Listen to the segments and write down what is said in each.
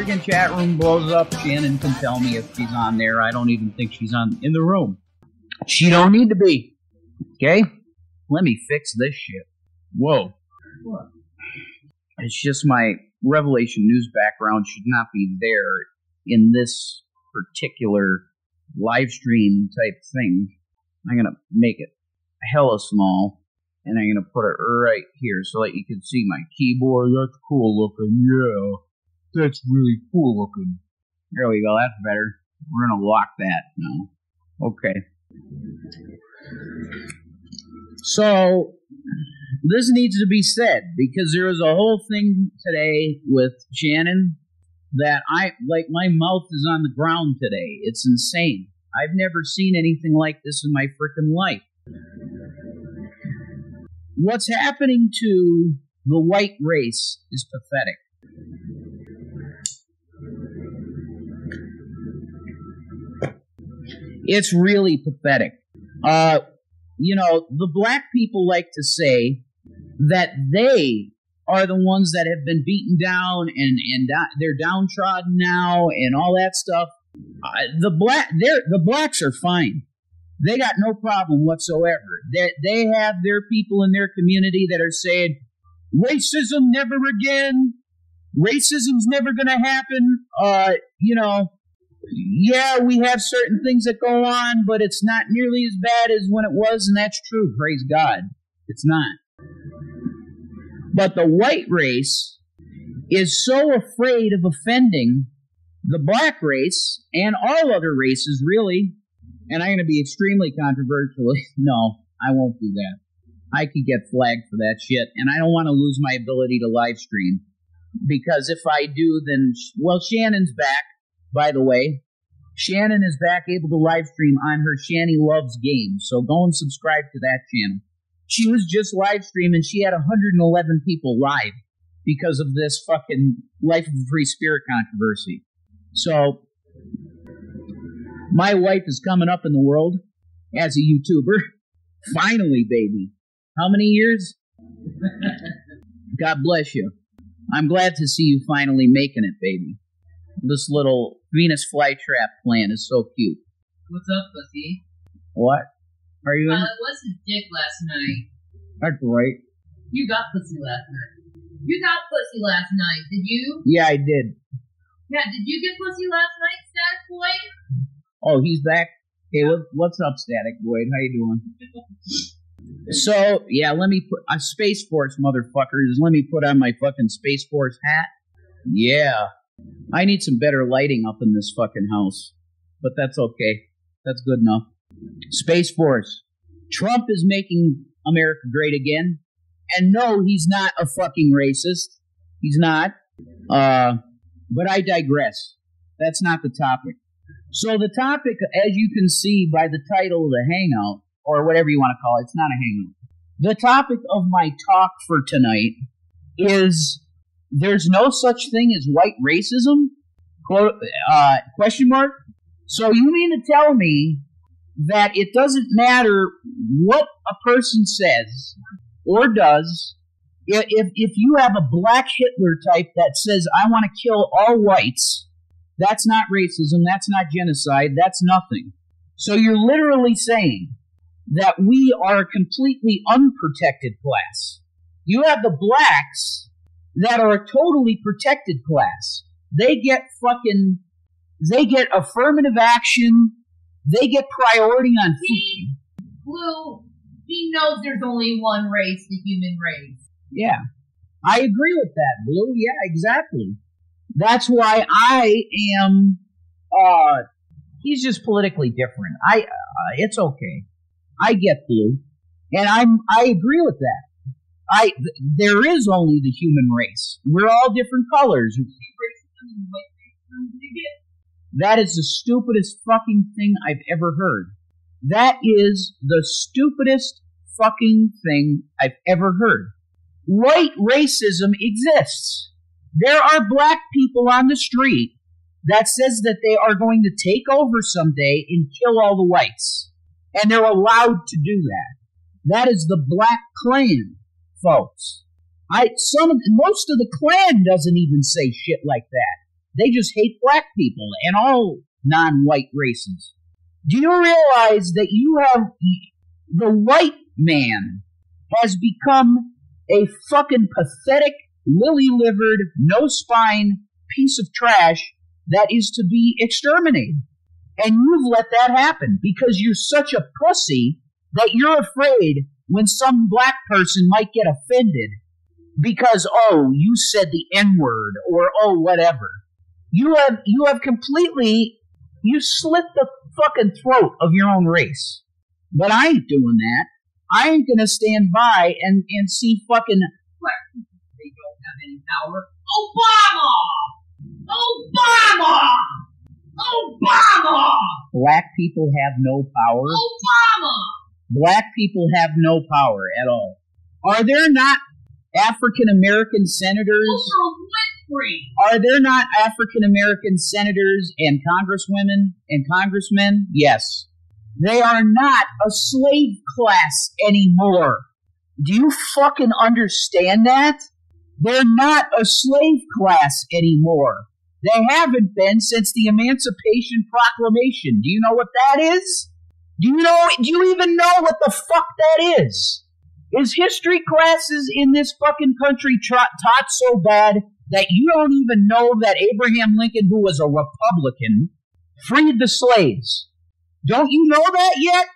freaking chat room blows up, Shannon can tell me if she's on there. I don't even think she's on in the room. She don't need to be. Okay? Let me fix this shit. Whoa. What? It's just my Revelation News background should not be there in this particular live stream type thing. I'm gonna make it hella small, and I'm gonna put it right here so that you can see my keyboard. That's cool looking. Yeah, that's really cool looking. There we go. That's better. We're gonna lock that now. Okay. So this needs to be said because there was a whole thing today with Shannon that I like my mouth is on the ground today. It's insane. I've never seen anything like this in my freaking life. What's happening to the white race is pathetic. It's really pathetic. Uh, you know, the black people like to say that they are the ones that have been beaten down and and they're downtrodden now and all that stuff. Uh, the black the blacks are fine. They got no problem whatsoever. They they have their people in their community that are saying racism never again. Racism's never going to happen. Uh, you know, yeah, we have certain things that go on, but it's not nearly as bad as when it was, and that's true. Praise God. It's not. But the white race is so afraid of offending the black race and all other races, really. And I'm going to be extremely controversial. no, I won't do that. I could get flagged for that shit, and I don't want to lose my ability to live stream. Because if I do, then, well, Shannon's back, by the way. Shannon is back able to live stream on her Shanny Loves game, so go and subscribe to that channel. She was just live streaming, she had 111 people live because of this fucking Life of a Free Spirit controversy. So, my wife is coming up in the world as a YouTuber. Finally, baby. How many years? God bless you. I'm glad to see you finally making it, baby. This little Venus flytrap plan is so cute. What's up, pussy? What? Are you in? Uh, what's his dick last night? That's right. You got pussy last night. You got pussy last night, did you? Yeah, I did. Yeah, did you get pussy last night, Static Void? Oh, he's back. Hey, what, what's up, Static Void? How you doing? So, yeah, let me put uh, Space Force, motherfuckers. Let me put on my fucking Space Force hat. Yeah, I need some better lighting up in this fucking house, but that's okay. That's good enough. Space Force. Trump is making America great again, and no, he's not a fucking racist. He's not. Uh, but I digress. That's not the topic. So the topic, as you can see by the title of the hangout, or whatever you want to call it, it's not a hangout. The topic of my talk for tonight is there's no such thing as white racism? Quote, uh, question mark. So you mean to tell me that it doesn't matter what a person says or does if, if you have a black Hitler type that says, I want to kill all whites, that's not racism, that's not genocide, that's nothing. So you're literally saying that we are a completely unprotected class. You have the blacks that are a totally protected class. They get fucking, they get affirmative action, they get priority on food. Blue, he knows there's only one race, the human race. Yeah. I agree with that, Blue. Yeah, exactly. That's why I am, uh, he's just politically different. I, uh, it's okay. I get Blue. And I'm, I agree with that. I, there is only the human race. We're all different colors. That is the stupidest fucking thing I've ever heard. That is the stupidest fucking thing I've ever heard. White racism exists. There are black people on the street that says that they are going to take over someday and kill all the whites. And they're allowed to do that. That is the black Klan, folks. I some most of the Klan doesn't even say shit like that. They just hate black people and all non-white races. Do you realize that you have the white man has become a fucking pathetic, lily-livered, no-spine piece of trash that is to be exterminated? And you've let that happen because you're such a pussy that you're afraid when some black person might get offended because oh you said the n word or oh whatever you have you have completely you slit the fucking throat of your own race but i ain't doing that i ain't gonna stand by and and see fucking They don't have any power. Obama! Obama! Obama! black people have no power Obama! Black people have no power at all are there not african american senators! Are there not African American senators and congresswomen and congressmen? Yes. They are not a slave class anymore. Do you fucking understand that? They're not a slave class anymore. They haven't been since the Emancipation Proclamation. Do you know what that is? Do you know, do you even know what the fuck that is? Is history classes in this fucking country tra- taught so bad that you don't even know that Abraham Lincoln, who was a Republican, freed the slaves? Don't you know that yet?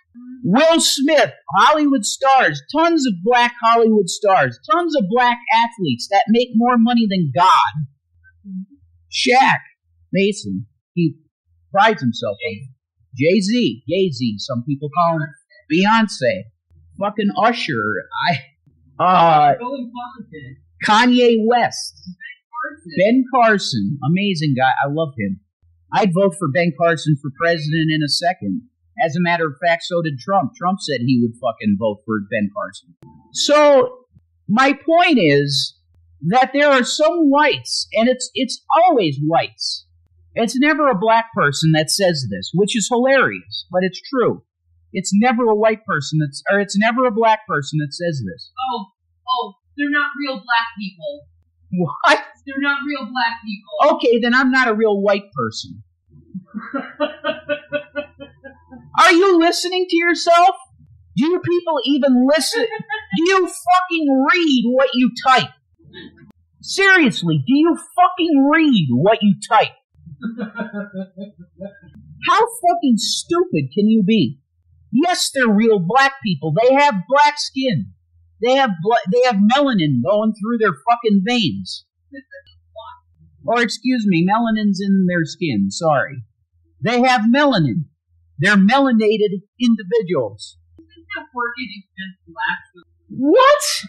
Will Smith, Hollywood stars, tons of black Hollywood stars, tons of black athletes that make more money than God. Shaq, Mason, he prides himself on. Jay Z, Jay Z, some people call him Beyonce, fucking Usher, I, uh, Kanye West, Ben Carson, amazing guy. I love him. I'd vote for Ben Carson for president in a second. As a matter of fact, so did Trump. Trump said he would fucking vote for Ben Carson. So my point is that there are some whites, and it's it's always whites. It's never a black person that says this, which is hilarious, but it's true. It's never a white person that's, or it's never a black person that says this. Oh, oh, they're not real black people. What? They're not real black people. Okay, then I'm not a real white person. Are you listening to yourself? Do you people even listen? Do you fucking read what you type? Seriously, do you fucking read what you type? How fucking stupid can you be? Yes, they're real black people. They have black skin. They have bl- they have melanin going through their fucking veins. Or excuse me, melanin's in their skin. Sorry. They have melanin. They're melanated individuals. Isn't that working against blacks? What?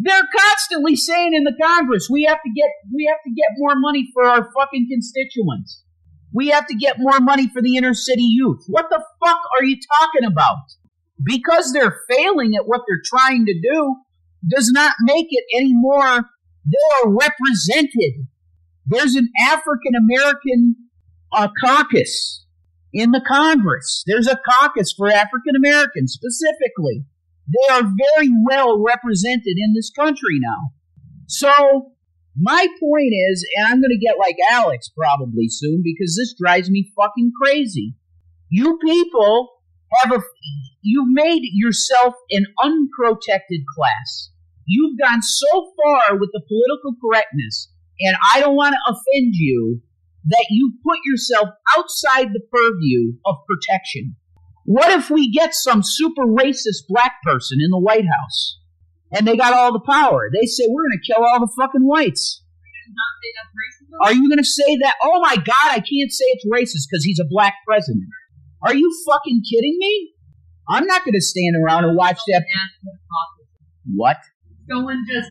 They're constantly saying in the Congress, we have to get we have to get more money for our fucking constituents. We have to get more money for the inner city youth. What the fuck are you talking about? Because they're failing at what they're trying to do does not make it any more they're represented. There's an African American uh, caucus in the Congress. There's a caucus for African Americans specifically. They are very well represented in this country now. So, my point is, and I'm going to get like Alex probably soon because this drives me fucking crazy. You people have a, you've made yourself an unprotected class. You've gone so far with the political correctness, and I don't want to offend you, that you put yourself outside the purview of protection. What if we get some super racist black person in the White House and they got all the power? They say, we're going to kill all the fucking whites. Not say that's racism. Are you going to say that? Oh my God, I can't say it's racist because he's a black president. Are you fucking kidding me? I'm not going to stand around and watch that. What a caucus is. What? Someone just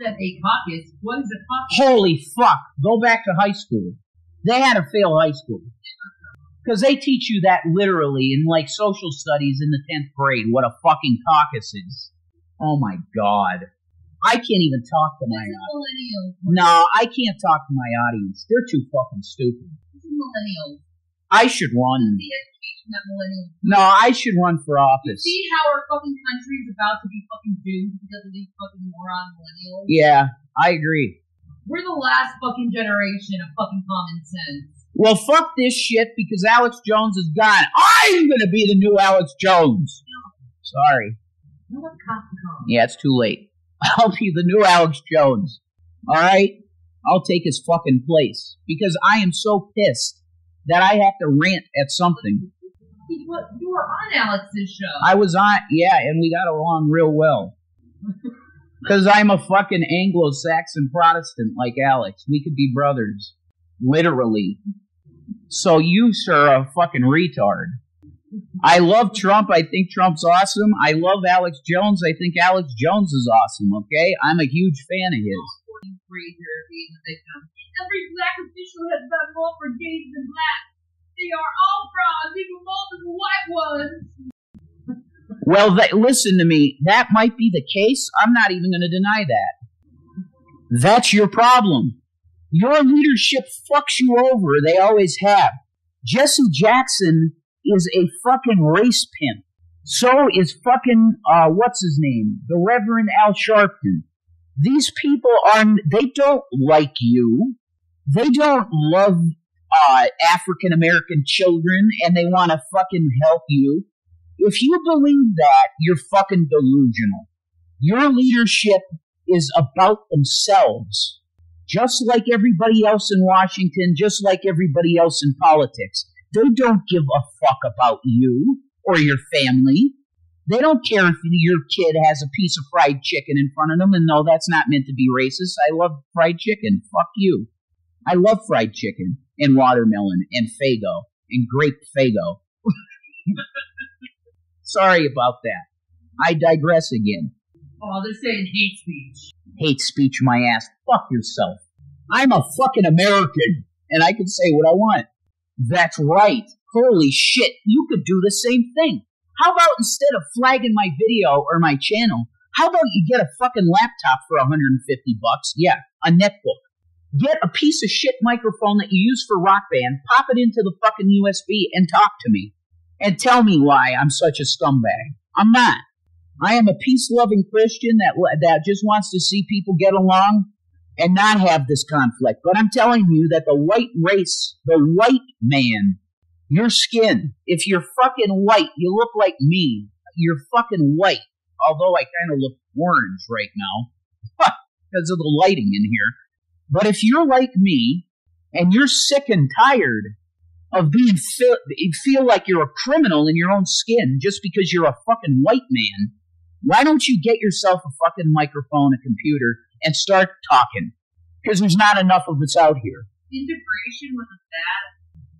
said a caucus. What is a caucus? Holy fuck. Go back to high school. They had to fail high school. Because they teach you that literally in like social studies in the 10th grade, what a fucking caucus is. Oh my god. I can't even talk to my audience. No, I can't talk to my audience. They're too fucking stupid. Millennials. I should run. The education that millennials. No, I should run for office. See how our fucking country is about to be fucking doomed because of these fucking moron millennials? Yeah, I agree. We're the last fucking generation of fucking common sense. Well, fuck this shit because Alex Jones is gone. I'm gonna be the new Alex Jones. Sorry. No one cops come. Yeah, it's too late. I'll be the new Alex Jones. All right? I'll take his fucking place because I am so pissed that I have to rant at something. You were on Alex's show. I was on, yeah, and we got along real well. Because I'm a fucking Anglo Saxon Protestant like Alex. We could be brothers. Literally. So you, sir, are a fucking retard. I love Trump. I think Trump's awesome. I love Alex Jones. I think Alex Jones is awesome, okay? I'm a huge fan of his. Fraser being the victim. Every black official has done more for gays than black. They are all frauds, even the white ones. Well, th- listen to me. That might be the case. I'm not even going to deny that. That's your problem. Your leadership fucks you over. They always have. Jesse Jackson is a fucking race pimp. So is fucking, uh, what's his name? The Reverend Al Sharpton. These people are, they don't like you. They don't love, uh, African American children and they want to fucking help you. If you believe that, you're fucking delusional. Your leadership is about themselves. Just like everybody else in Washington, just like everybody else in politics. They don't give a fuck about you or your family. They don't care if your kid has a piece of fried chicken in front of them. And no, that's not meant to be racist. I love fried chicken. Fuck you. I love fried chicken and watermelon and Faygo and grape Faygo. Sorry about that. I digress again. Oh, they're saying hate speech. Hate speech, my ass. Fuck yourself. I'm a fucking American, and I can say what I want. That's right. Holy shit, you could do the same thing. How about instead of flagging my video or my channel, how about you get a fucking laptop for 150 bucks? Yeah, a netbook. Get a piece of shit microphone that you use for rock band, pop it into the fucking USB, and talk to me. And tell me why I'm such a scumbag. I'm not. I am a peace loving Christian that, that just wants to see people get along and not have this conflict. But I'm telling you that the white race, the white man, your skin, if you're fucking white, you look like me. You're fucking white. Although I kind of look orange right now because of the lighting in here. But if you're like me and you're sick and tired of being feel, feel like you're a criminal in your own skin just because you're a fucking white man, why don't you get yourself a fucking microphone, a computer, and start talking? Because there's not enough of us out here. Integration was a bad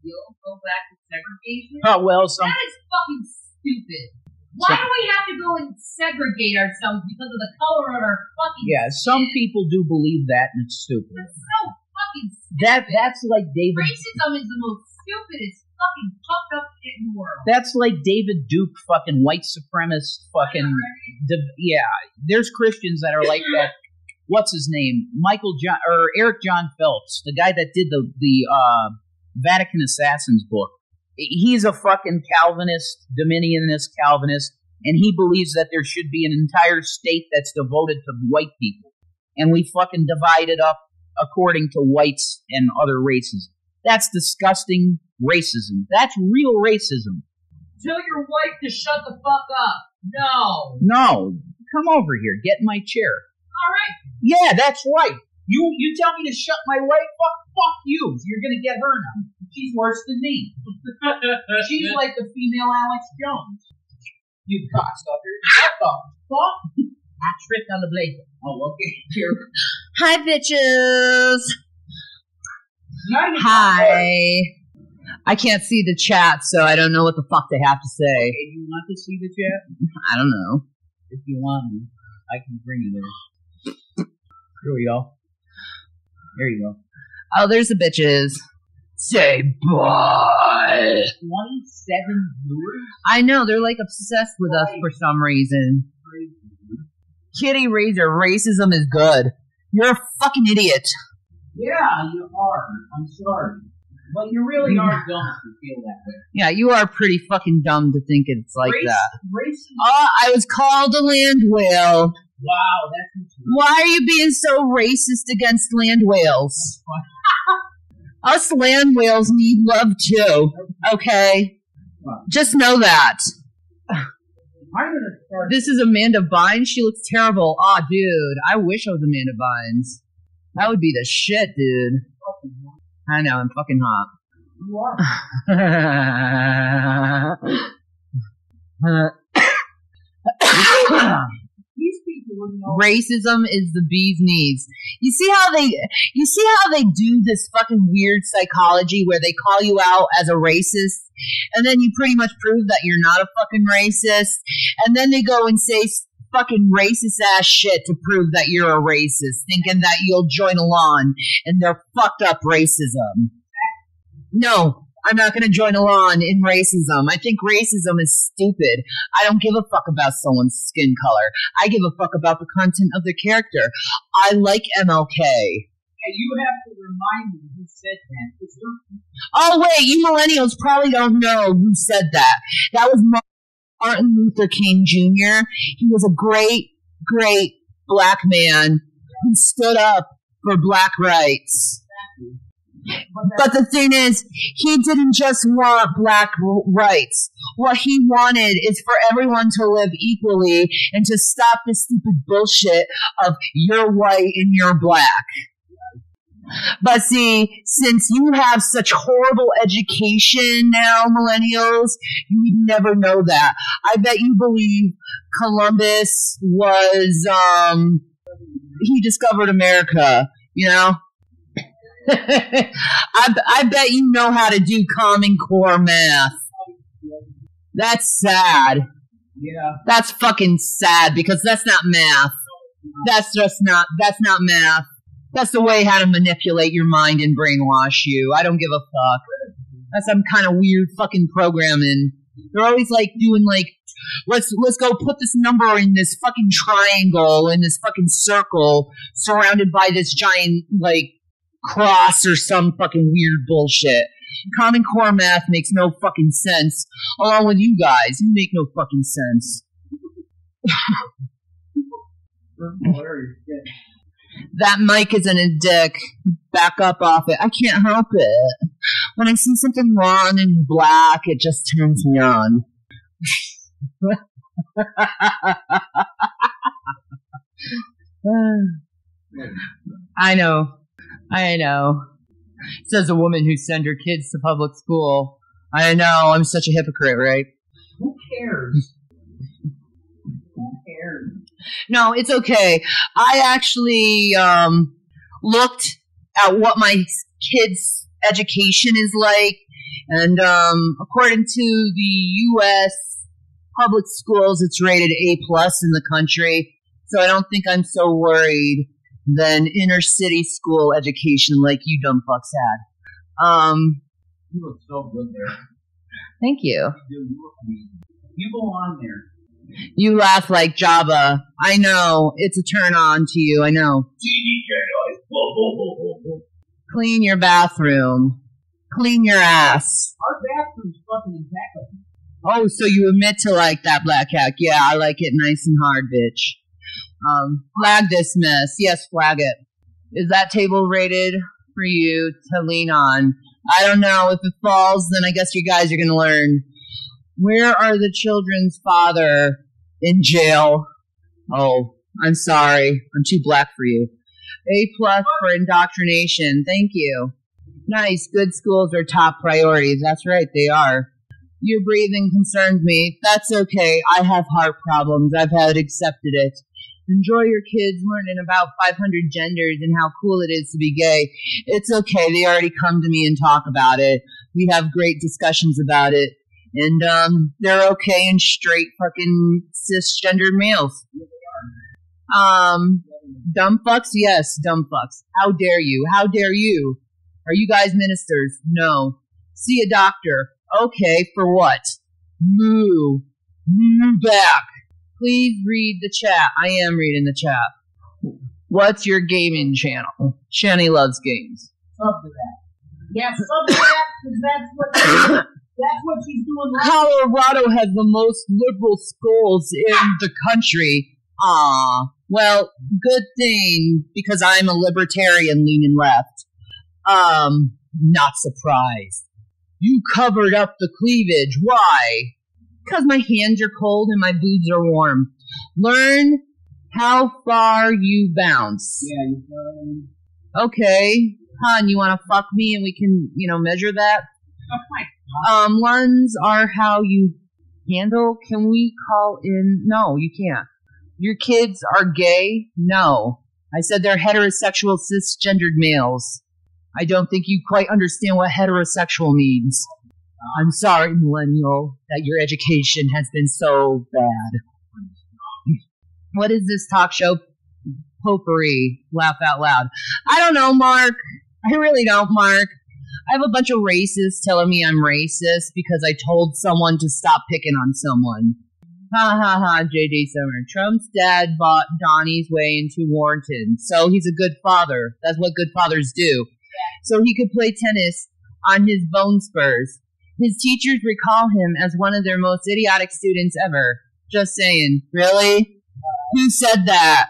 deal. Go back to segregation. Oh well, some That is fucking stupid. Why So- do we have to go and segregate ourselves because of the color of our fucking yeah, some people do believe that, and it's stupid. That's so fucking stupid. That that's like David. Racism is the most stupidest fucking fucked up shit in the world. That's like David Duke, fucking white supremacist, fucking. div- yeah, there's Christians that are like that. What's his name? Michael John or Eric Jon Phelps, the guy that did the the uh, Vatican Assassins book. He's a fucking Calvinist, Dominionist Calvinist, and he believes that there should be an entire state that's devoted to white people, and we fucking divide it up according to whites and other races. That's disgusting racism. That's real racism. Tell your wife to shut the fuck up. No. No, come over here. Get in my chair. All right. Yeah, that's right. You you tell me to shut my wife? Fuck, fuck you. You're gonna get her now. She's worse than me. She's like the female Alex Jones. You cocksucker. What the fuck? I tripped on the blazer. Oh, okay. Here. Hi, bitches. Hi. I can't see the chat, so I don't know what the fuck they have to say. Okay, you want to see the chat? I don't know. If you want me, I can bring you there. Here we go. There you go. Oh, there's the bitches. Say bye. 27 viewers? I know, they're like obsessed with us for some reason. Kitty Razor, racism is good. You're a fucking idiot. Yeah, you are. I'm sorry. But you really are dumb to feel that way. Yeah, you are pretty fucking dumb to think it's like Race- that. Race Oh, I was called a land whale. Wow, that's what Why are you being so racist against land whales? Us land whales need love too. Okay? Just know that. I'm gonna start. This is Amanda Bynes. She looks terrible. Aw, dude. I wish I was Amanda Bynes. That would be the shit, dude. I know, I'm fucking hot. You are. These people know. Racism is the bee's knees. You see how they you see how they do this fucking weird psychology where they call you out as a racist and then you pretty much prove that you're not a fucking racist and then they go and say fucking racist ass shit to prove that you're a racist thinking that you'll join along in their fucked up racism. No, I'm not going to join along in racism. I think racism is stupid. I don't give a fuck about someone's skin color. I give a fuck about the content of their character. I like MLK. And you have to remind me who said that. Oh wait, you millennials probably don't know who said that. That was Martin Luther King Jr. He was a great, great black man who stood up for black rights. But the thing is, he didn't just want black rights. What he wanted is for everyone to live equally and to stop the stupid bullshit of you're white and you're black. But see, since you have such horrible education now, millennials, you never know that. I bet you believe Columbus was, um, he discovered America, you know? I, I bet you know how to do Common Core math. That's sad. Yeah. That's fucking sad because that's not math. That's just not, that's not math. That's the way how to manipulate your mind and brainwash you. I don't give a fuck. That's some kind of weird fucking programming. They're always like doing like, let's let's go put this number in this fucking triangle in this fucking circle surrounded by this giant like cross or some fucking weird bullshit. Common core math makes no fucking sense. Along with you guys, you make no fucking sense. That mic isn't a dick. Back up off it. I can't help it. When I see something wrong in black, it just turns me on. I know. I know. Says a woman who sent her kids to public school. I know. I'm such a hypocrite, right? Who cares? Who cares? No, it's okay. I actually um, looked at what my kids' education is like, and um, according to the U.S. public schools, it's rated A plus in the country. So I don't think I'm so worried than inner city school education like you dumb fucks had. Um, You look so good there. thank you. You, you look amazing. You belong there. You laugh like Java. I know it's a turn on to you. I know. Clean your bathroom. Clean your ass. Our bathroom's fucking impeccable. Oh, so you admit to like that black hack? Yeah, I like it nice and hard, bitch. Um, flag this mess. Yes, flag it. Is that table rated for you to lean on? I don't know. If it falls, then I guess you guys are gonna learn. Where are the children's father? In jail. Oh, I'm sorry. I'm too black for you. A plus for indoctrination. Thank you. Nice. Good schools are top priorities. That's right. They are. Your breathing concerns me. That's okay. I have heart problems. I've had accepted it. Enjoy your kids learning about 500 genders and how cool it is to be gay. It's okay. They already come to me and talk about it. We have great discussions about it. And, um, they're okay and straight fucking cisgendered males. Um, dumb fucks? Yes, dumb fucks. How dare you? How dare you? Are you guys ministers? No. See a doctor. Okay, for what? Moo. Moo back. Please read the chat. I am reading the chat. What's your gaming channel? Shanny loves games. To that. Yeah, sub that because that's what that's what she's doing. Right. Colorado has the most liberal schools in the country. Aw, well, good thing because I'm a libertarian leaning left. Um, not surprised. You covered up the cleavage. Why? Because my hands are cold and my boobs are warm. Learn how far you bounce. Yeah, you um, Okay, hon, you want to fuck me and we can, you know, measure that? Oh my Um, ones are how you handle. Can we call in? No, you can't. Your kids are gay? No. I said they're heterosexual cisgendered males. I don't think you quite understand what heterosexual means. I'm sorry, millennial, that your education has been so bad. What is this talk show potpourri? Laugh out loud. I don't know, Mark. I really don't, Mark. I have a bunch of racists telling me I'm racist because I told someone to stop picking on someone. Ha ha ha, JD Summer. Trump's dad bought Donnie's way into Wharton, so he's a good father. That's what good fathers do. So he could play tennis on his bone spurs. His teachers recall him as one of their most idiotic students ever. Just saying. Really? Who said that?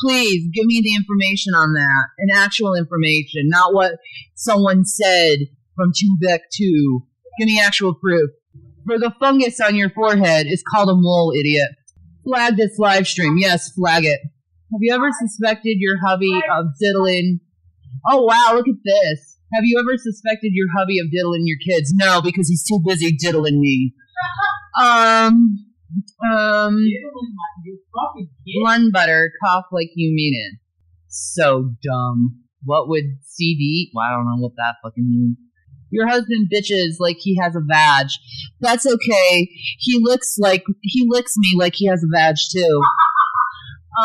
Please give me the information on that. An actual information, not what someone said from 2. Give me actual proof. For the fungus on your forehead is called a mole, idiot. Flag this live stream. Yes, flag it. Have you ever suspected your hubby of diddling? Oh wow, look at this. Have you ever suspected your hubby of diddling your kids? No, because he's too busy diddling me. Um, um. Lun butter, cough like you mean it. So dumb. What would CD? Well, I don't know what that fucking means. Your husband bitches like he has a vag. That's okay. He looks like he licks me like he has a vag too.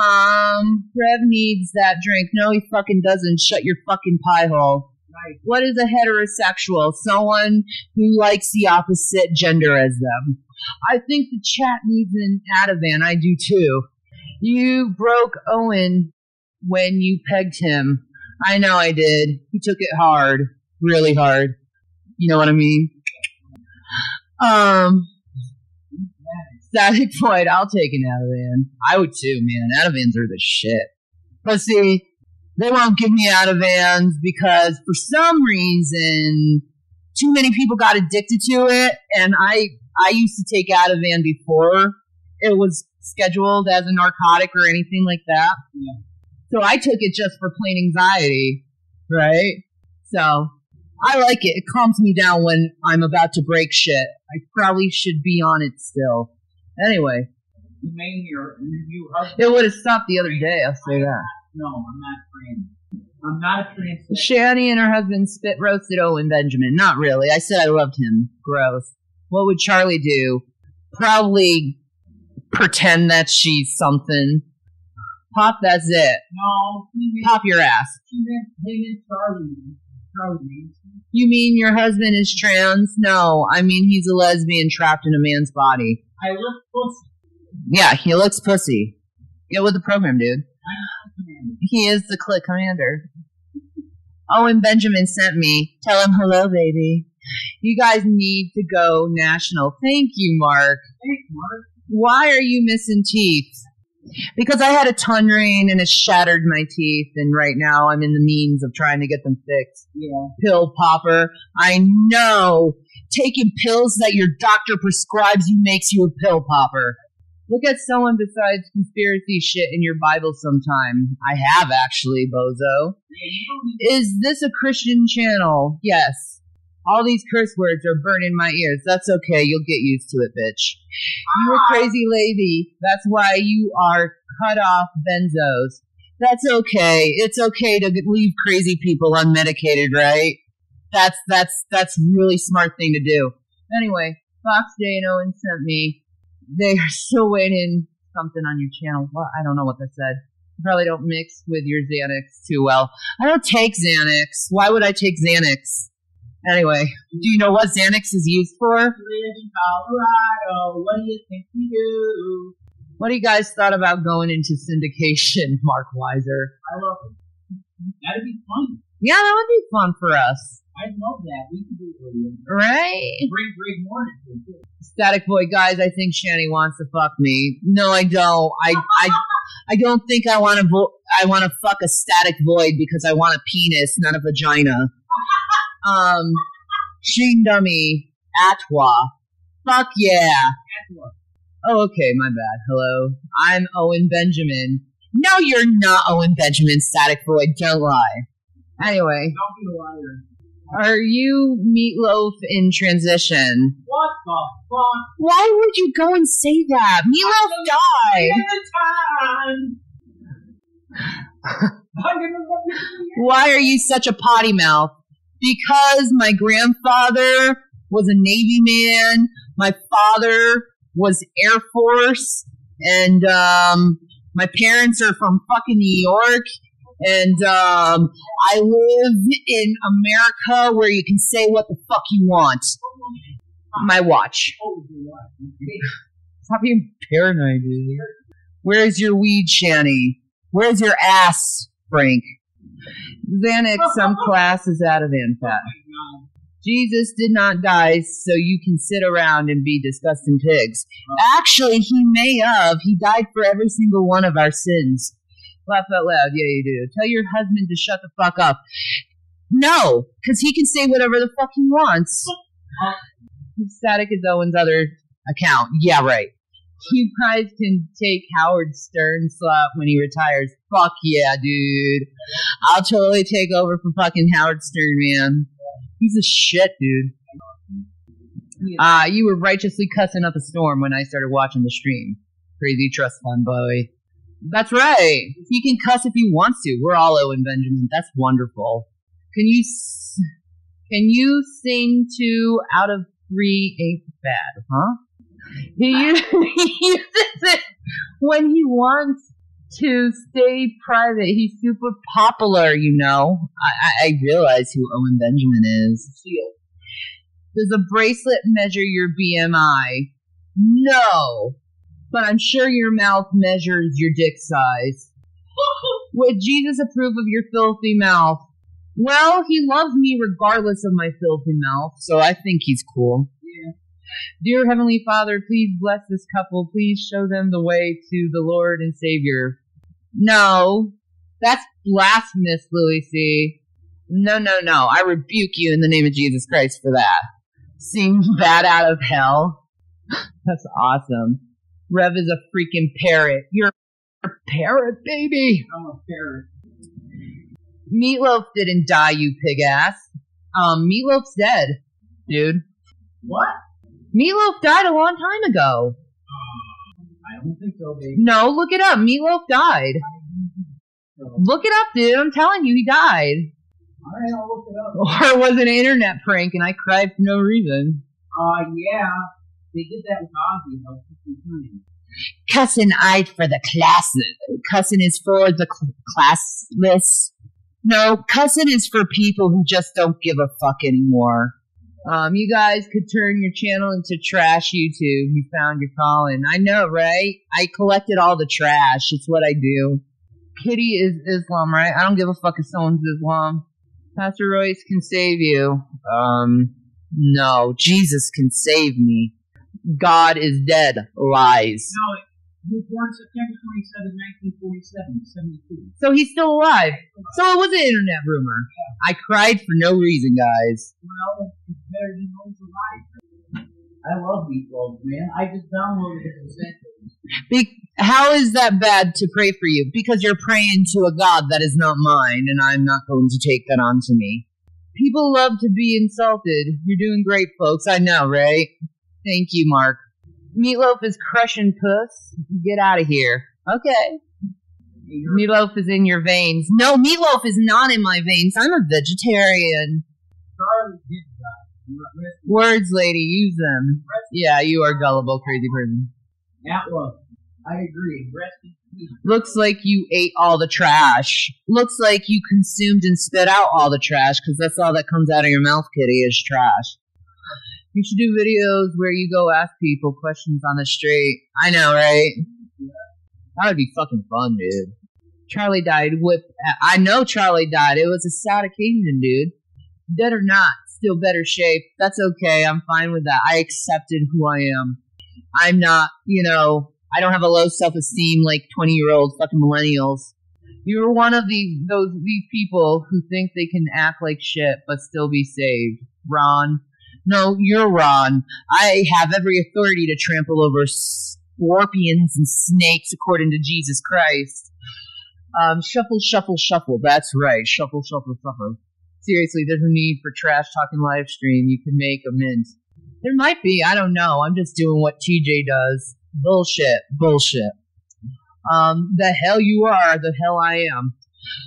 Um, Rev needs that drink. No, he fucking doesn't. Shut your fucking pie hole. Right. What is a heterosexual? Someone who likes the opposite gender as them. I think the chat needs an Ativan. I do too. You broke Owen when you pegged him. I know I did. He took it hard. Really hard. You know what I mean? Um, Static Void, I'll take an Ativan. I would too, man. Ativans are the shit. But see, they won't give me Ativans because for some reason, too many people got addicted to it, and I I used to take Ativan before it was scheduled as a narcotic or anything like that. Yeah. So I took it just for plain anxiety, right? So I like it. It calms me down when I'm about to break shit. I probably should be on it still. Anyway, You mean your you husband? it would have stopped the other day. I'll say that. No, I'm not trans. I'm not a trans. Shanny and her husband spit roasted Owen Benjamin. Not really. I said I loved him. Gross. What would Charlie do? Probably pretend that she's something. Pop, that's it. No, meant, Pop your ass. he meant, Charlie. Charlie. You mean your husband is trans? No, I mean he's a lesbian trapped in a man's body. I look pussy. Yeah, he looks pussy. Get with the program, dude. I'm not a man. He is the click commander. oh, and Benjamin sent me. Tell him hello, baby. You guys need to go national. Thank you, Mark. Thanks, Mark. Why are you missing teeth? Because I had a tongue ring and it shattered my teeth, and right now I'm in the means of trying to get them fixed. Yeah. Pill popper. I know. Taking pills that your doctor prescribes you makes you a pill popper. Look at someone besides conspiracy shit in your Bible sometime. I have actually, bozo. Yeah, you don't Is this a Christian channel? Yes. All these curse words are burning my ears. That's okay. You'll get used to it, bitch. You a ah. crazy lady. That's why you are cut off benzos. That's okay. It's okay to leave crazy people unmedicated, right? That's that's that's a really smart thing to do. Anyway, Fox J and Owen sent me. They are still waiting something on your channel. What? I don't know what that said. Probably don't mix with your Xanax too well. I don't take Xanax. Why would I take Xanax? Anyway, do you know what Xanax is used for? live in Colorado. What do you think we do? What do you guys thought about going into syndication, Mark Weiser? I love it. That'd be fun. Yeah, that would be fun for us. I love that. We can do it with. Right? Bring Greg Morton to it, too. Static Void, guys, I think Shanny wants to fuck me. No, I don't. I, I, I don't think I want to. Vo- I want to fuck a Static Void because I want a penis, not a vagina. Um, Sheen Dummy, Atwa. Fuck yeah. Oh, okay, my bad. Hello, I'm Owen Benjamin. No, you're not Owen Benjamin, Static Void. Don't lie. Anyway, Don't be a liar. are you Meatloaf in transition? What the fuck? Why would you go and say that? Meatloaf died. time. I'm gonna. Why are you such a potty mouth? Because my grandfather was a Navy man. My father was Air Force, and um, my parents are from fucking New York. And um, I live in America where you can say what the fuck you want. My watch. You're right. Okay. Stop being paranoid, dude. Where's your weed, Shanny? Where's your ass, Frank? Xanax, some class is out of Anfat. Oh, Jesus did not die so you can sit around and be disgusting pigs. Oh. Actually, he may have. He died for every single one of our sins. Laugh out loud. Yeah, you do. Tell your husband to shut the fuck up. No, because he can say whatever the fuck he wants. Static is Owen's other account. Yeah, right. You guys can take Howard Stern slot when he retires. Fuck yeah, dude. I'll totally take over for fucking Howard Stern, man. He's a shit, dude. Uh, you were righteously cussing up a storm when I started watching the stream. Crazy trust fund boy. That's right. He can cuss if he wants to. We're all Owen Benjamin. That's wonderful. Can you s- can you sing two out of three ain't bad, huh? He, uses it when he wants to stay private. He's super popular, you know. I, I, I realize who Owen Benjamin is. Does a bracelet measure your BMI? No. But I'm sure your mouth measures your dick size. Would Jesus approve of your filthy mouth? Well, he loves me regardless of my filthy mouth, so I think he's cool. Dear Heavenly Father, please bless this couple. Please show them the way to the Lord and Savior. No, that's blasphemous, Louis C. No, no, no. I rebuke you in the name of Jesus Christ for that. Seeing bad out of hell. That's awesome. Rev is a freaking parrot. You're a parrot, baby. I'm a parrot. Meatloaf didn't die, you pig ass. Um, Meatloaf's dead, dude. What? Meatloaf died a long time ago. I don't think so, baby. No, look it up. Meatloaf died. So, Look it up, dude. I'm telling you, he died. all right, I'll look it up. Or it was an internet prank and I cried for no reason. Uh, yeah. They did that with Ozzy about 50 times. Cussing eyed for the classes. Cussing is for the cl- classless. No, cussing is for people who just don't give a fuck anymore. Um, you guys could turn your channel into trash YouTube. You found your calling. I know, right? I collected all the trash. It's what I do. Kitty is Islam, right? I don't give a fuck if someone's Islam. Pastor Royce can save you. Um, no. Jesus can save me. God is dead. Lies. No, he was born September 27, 1947, 72. So he's still alive. So it was an internet rumor. I cried for no reason, guys. Well, it's better than those alive. I love meatballs, man. I just downloaded it essentially. Be- how is that bad to pray for you? Because you're praying to a God that is not mine, and I'm not going to take that on to me. People love to be insulted. You're doing great, folks. I know, right? Thank you, Mark. Meatloaf is crushing puss. Get out of here. Okay. Meatloaf is in your veins. No, meatloaf is not in my veins. I'm a vegetarian. Charlie did die. You were arrested. Words, lady, use them. Yeah, you are gullible, crazy person. That was. I agree. Rest in peace. Looks like you ate all the trash. Looks like you consumed and spit out all the trash, because that's all that comes out of your mouth, kitty, is trash. You should do videos where you go ask people questions on the street. I know, right? That would be fucking fun, dude. Charlie died. with. I know Charlie died. It was a sad occasion, dude. Dead or not, still better shape. That's okay. I'm fine with that. I accepted who I am. I'm not, you know, I don't have a low self esteem like 20 year old fucking millennials. You're one of these those these people who think they can act like shit but still be saved. Ron. No, you're wrong. I have every authority to trample over scorpions and snakes according to Jesus Christ. Um, shuffle, shuffle, shuffle. That's right. Shuffle, shuffle, shuffle. Seriously, there's a need for trash talking live stream. You can make a mint. There might be. I don't know. I'm just doing what TJ does. Bullshit. Bullshit. Um, the hell you are. The hell I am.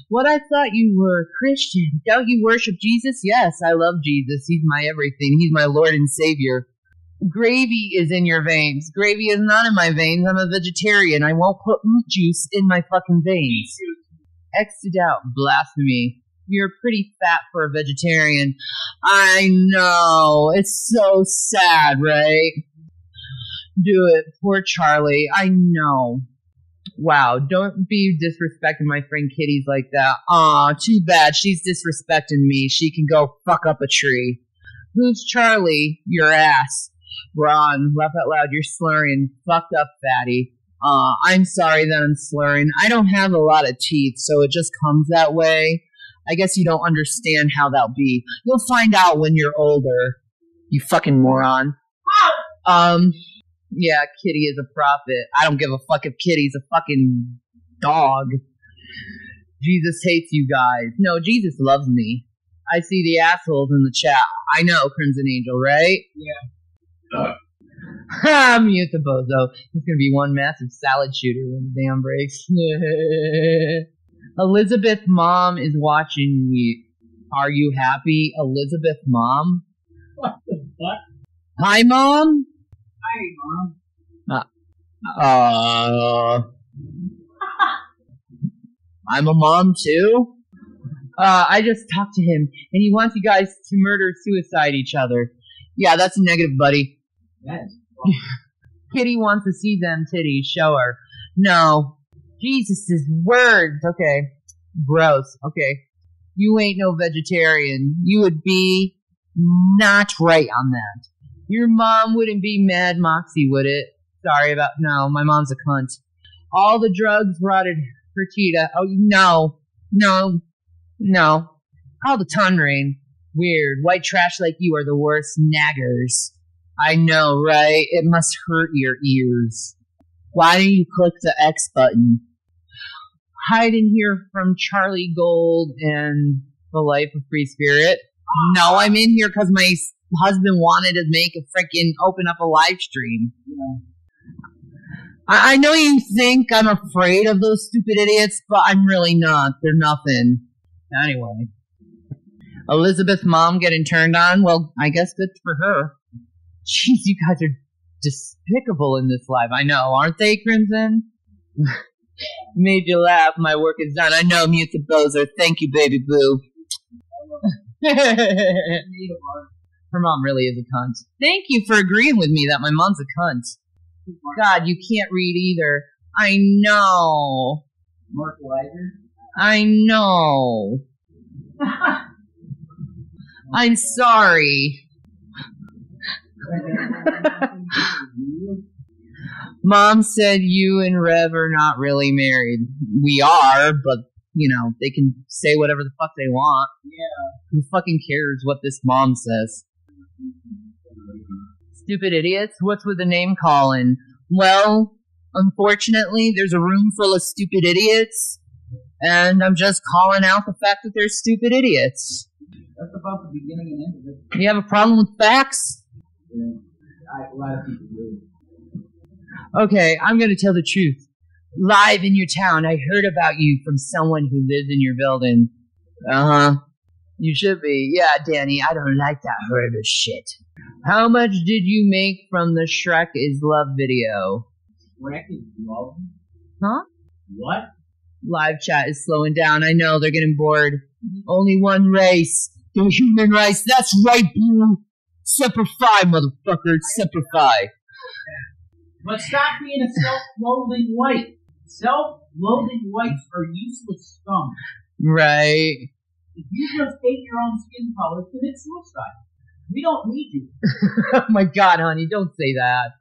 What I thought you were a Christian. Don't you worship Jesus? Yes, I love Jesus. He's my everything. He's my Lord and Savior. Gravy is in your veins. Gravy is not in my veins. I'm a vegetarian. I won't put meat juice in my fucking veins. Exit out. Blasphemy. You're pretty fat for a vegetarian. I know. It's so sad, right? Do it. Poor Charlie. I know. Wow, don't be disrespecting my friend Kitty's like that. Aw, too bad. She's disrespecting me. She can go fuck up a tree. Who's Charlie? Your ass. Ron, laugh out loud. You're slurring. Fucked up, fatty. Uh, I'm sorry that I'm slurring. I don't have a lot of teeth, so it just comes that way. I guess you don't understand how that'll be. You'll find out when you're older. You fucking moron. Um, yeah, Kitty is a prophet. I don't give a fuck if Kitty's a fucking dog. Jesus hates you guys. No, Jesus loves me. I see the assholes in the chat. I know, Crimson Angel, right? Yeah. Ha, ah, mute the bozo. It's gonna be one massive salad shooter when the dam breaks. Elizabeth mom is watching me. Are you happy, Elizabeth mom? What the fuck? Hi mom? Hi, mom. Uh, I'm a mom too. Uh, I just talked to him, and he wants you guys to murder suicide each other. Yeah, that's a negative, buddy. Yes. Kitty wants to see them titties. Show her. No. Jesus' words. Okay. Gross. Okay. You ain't no vegetarian. You would be not right on that. Your mom wouldn't be mad Moxie, would it? Sorry about no, my mom's a cunt. All the drugs rotted Fertita. Oh no. No. No. All the ton. Weird. White trash like you are the worst naggers. I know, right? It must hurt your ears. Why don't you click the X button? Hide in here from Charlie Gold and The Life of Free Spirit. No, I'm in here because my husband wanted to make a freaking open up a live stream. I, I know you think I'm afraid of those stupid idiots, but I'm really not. They're nothing. Anyway. Elizabeth's mom getting turned on? Well, I guess good for her. Jeez, you guys are despicable in this live. I know, aren't they, Crimson? Made you laugh. My work is done. I know, mute the bozer. Thank you, baby boo. Her mom really is a cunt. Thank you for agreeing with me that my mom's a cunt. God, you can't read either. I know. Mark Weiser. I know. I'm sorry. Mom said you and Rev are not really married. We are, but you know, they can say whatever the fuck they want. Yeah. Who fucking cares what this mom says? Stupid idiots. What's with the name calling? Well, unfortunately, there's a room full of stupid idiots, and I'm just calling out the fact that they're stupid idiots. That's about the beginning and end of it. You have a problem with facts? Yeah. I, a lot of people do. Okay, I'm gonna tell the truth. Live in your town, I heard about you from someone who lives in your building. Uh huh. You should be. Yeah, Danny, I don't like that herd of shit. How much did you make from the Shrek is Love video? Shrek is love. Huh? What? Live chat is slowing down. I know, they're getting bored. Only one race. The human race. That's right, boo. Simplify, motherfucker. Simplify. But stop being a self-loathing white. Self-loathing whites are useless scum. Right. If you just hate your own skin color, commit suicide. We don't need you. oh my god, honey, don't say that.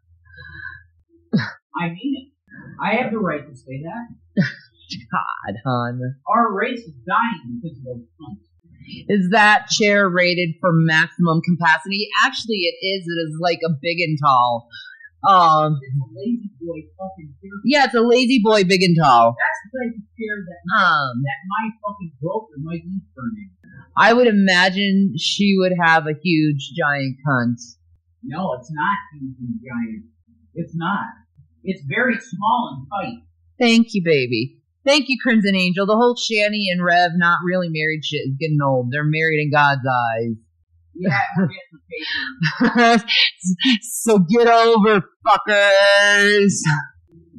I mean it. I have the right to say that. God, hon. Our race is dying because of those cunts. Is that chair rated for maximum capacity? Actually, it is. It is like a big and tall. Um, It's a lazy boy fucking chair. yeah, it's a lazy boy, big and tall. That's the type of chair that Um, that my fucking broker might use for me. I would imagine she would have a huge, giant cunt. No, it's not huge and giant. It's not. It's very small and tight. Thank you, baby. Thank you, Crimson Angel. The whole Shanny and Rev not really married shit is getting old. They're married in God's eyes. Yeah, we're getting paper. so get over, fuckers.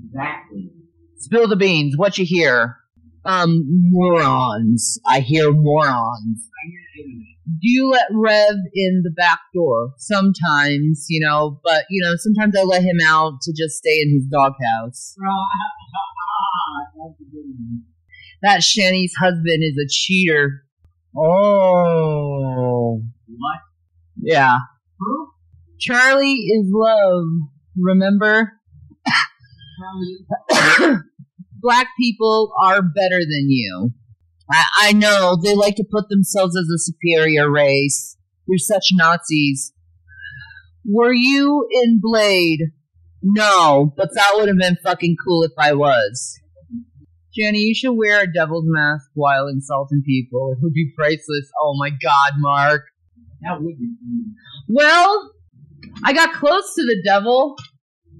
Exactly. Spill the beans. What you hear? Um, morons. I hear morons. I hear you. Do you let Rev in the back door? Sometimes, you know, but, you know, sometimes I let him out to just stay in his doghouse. That's a good one. That Shanny's husband is a cheater. Oh. What? Yeah. Who? Charlie is love. Remember? Black people are better than you. I, I know they like to put themselves as a superior race. You're such Nazis. Were you in Blade? No, but that would have been fucking cool if I was. Jenny, you should wear a devil's mask while insulting people. It would be priceless. Oh my god, Mark. That would be. Well, I got close to the devil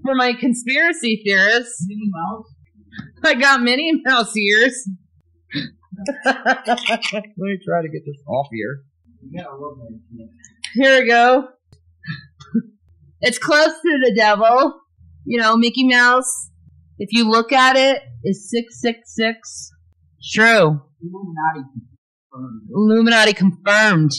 for my conspiracy theorists. Minnie Mouse. I got Minnie Mouse ears. Let me try to get this off here. You gotta love that shit. Here we go. It's close to the devil. You know, Mickey Mouse. If you look at it, is six six six. True. Illuminati confirmed. Illuminati confirmed.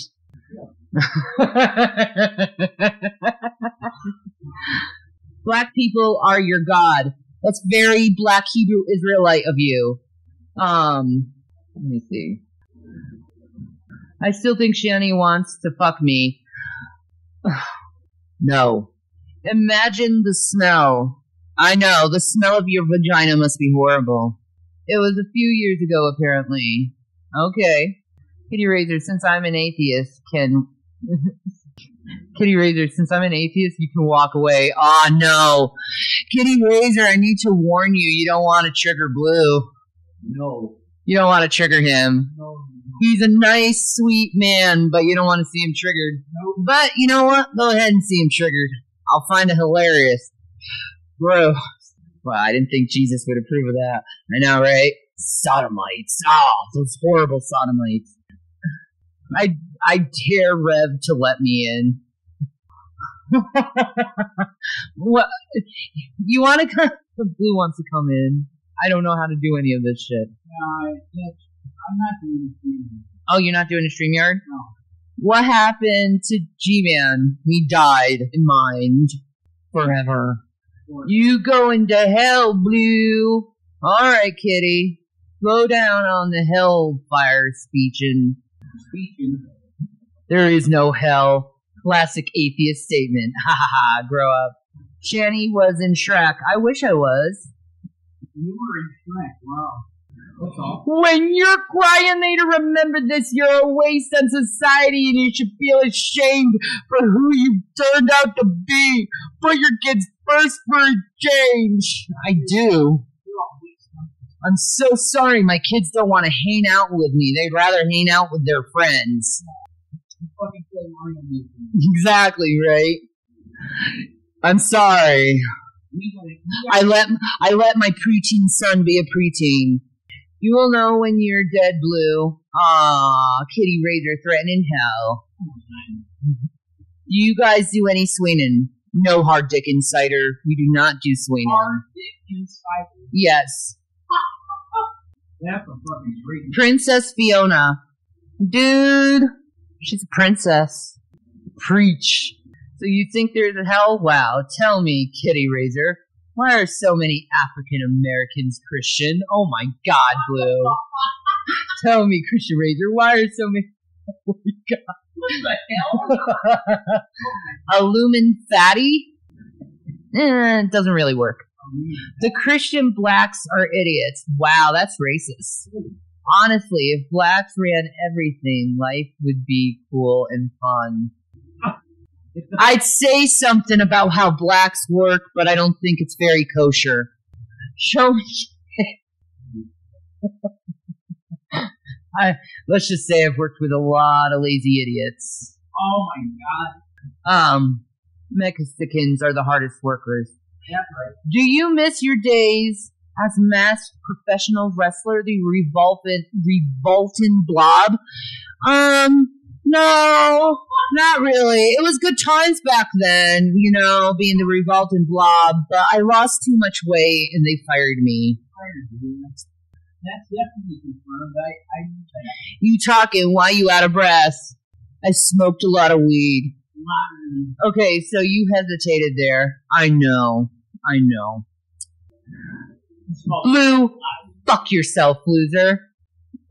black people are your god. That's very black Hebrew Israelite of you. Um, let me see. I still think Shanny wants to fuck me. no. Imagine the smell. I know, the smell of your vagina must be horrible. It was a few years ago, apparently. Okay. Kitty Razor, since I'm an atheist, can. Kitty Razor, since I'm an atheist, you can walk away. Aw, no. Kitty Razor, I need to warn you, you don't want to trigger Blue. No. You don't want to trigger him. No. no. He's a nice, sweet man, but you don't want to see him triggered. Nope. But you know what? Go ahead and see him triggered. I'll find it hilarious. Bro. Well, I didn't think Jesus would approve of that. I know, right? Sodomites. Oh, those horrible sodomites. I I dare Rev to let me in. what? You want to come? Blue wants to come in. I don't know how to do any of this shit. Uh, I'm not doing the streaming. Oh, you're not doing a StreamYard? No. What happened to G-Man? He died in mind forever. You going to hell, Blue. Alright, kitty. Slow down on the hellfire speeching. Speaking. There is no hell. Classic atheist statement. Ha ha ha, grow up. Shanny was in Shrek. I wish I was. You were in Shrek. Wow. When you're crying, they to remember this. You're a waste on society, and you should feel ashamed for who you turned out to be. Put your kids first for a change. I do. You're all weak. I'm so sorry. My kids don't want to hang out with me. They'd rather hang out with their friends. You fucking play Mario Maker. Exactly right. I'm sorry. We gotta, we I let I let my preteen son be a preteen. You will know when you're dead, Blue. Ah, Kitty Razor threatening hell. Do you guys do any swinging? No hard dick insider. We do not do swinging. hard dick inside. Yes. That's a fucking great. Princess Fiona. Dude, she's a princess. Preach. So you think there's a hell? Wow. Tell me, Kitty Razor. Why are so many African Americans Christian? Oh my god, Blue. Tell me, Christian Razor, why are so many? Oh my God. What the hell? Illumin fatty? Eh, it doesn't really work. The Christian blacks are idiots. Wow, that's racist. Honestly, if blacks ran everything, life would be cool and fun. I'd say something about how blacks work, but I don't think it's very kosher. Show me. I, let's just say I've worked with a lot of lazy idiots. Oh my god. Um, Mexicans are the hardest workers. Yeah, right. Do you miss your days as masked professional wrestler, the Revoltin Revoltin Blob? Um, no, not really. It was good times back then, you know, being the revolting Blob, but I lost too much weight and they fired me. That's definitely confirmed. I, I knew. You talking? Why you out of breath? I smoked a lot of weed. Okay, so you hesitated there. I know. I know. Blue, fuck yourself, loser.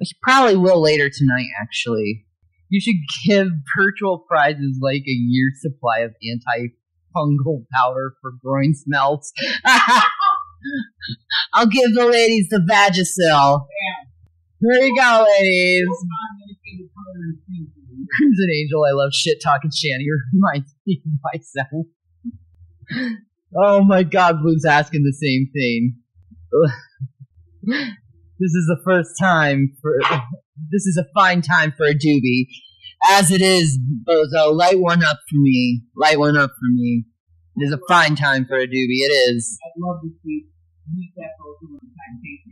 You probably will later tonight, actually. You should give virtual prizes like a year's supply of anti-fungal powder for groin smells. I'll give the ladies the Vagisil. Here you go, ladies. Crimson Angel, I love shit talking Shanny. Reminds me of myself. Oh my god, Blue's asking the same thing. This is the first time for. This is a fine time for a doobie. As it is, Bozo, light one up for me. Light one up for me. It is a fine time for a doobie. It is. I'd love to see meet that person when time takes.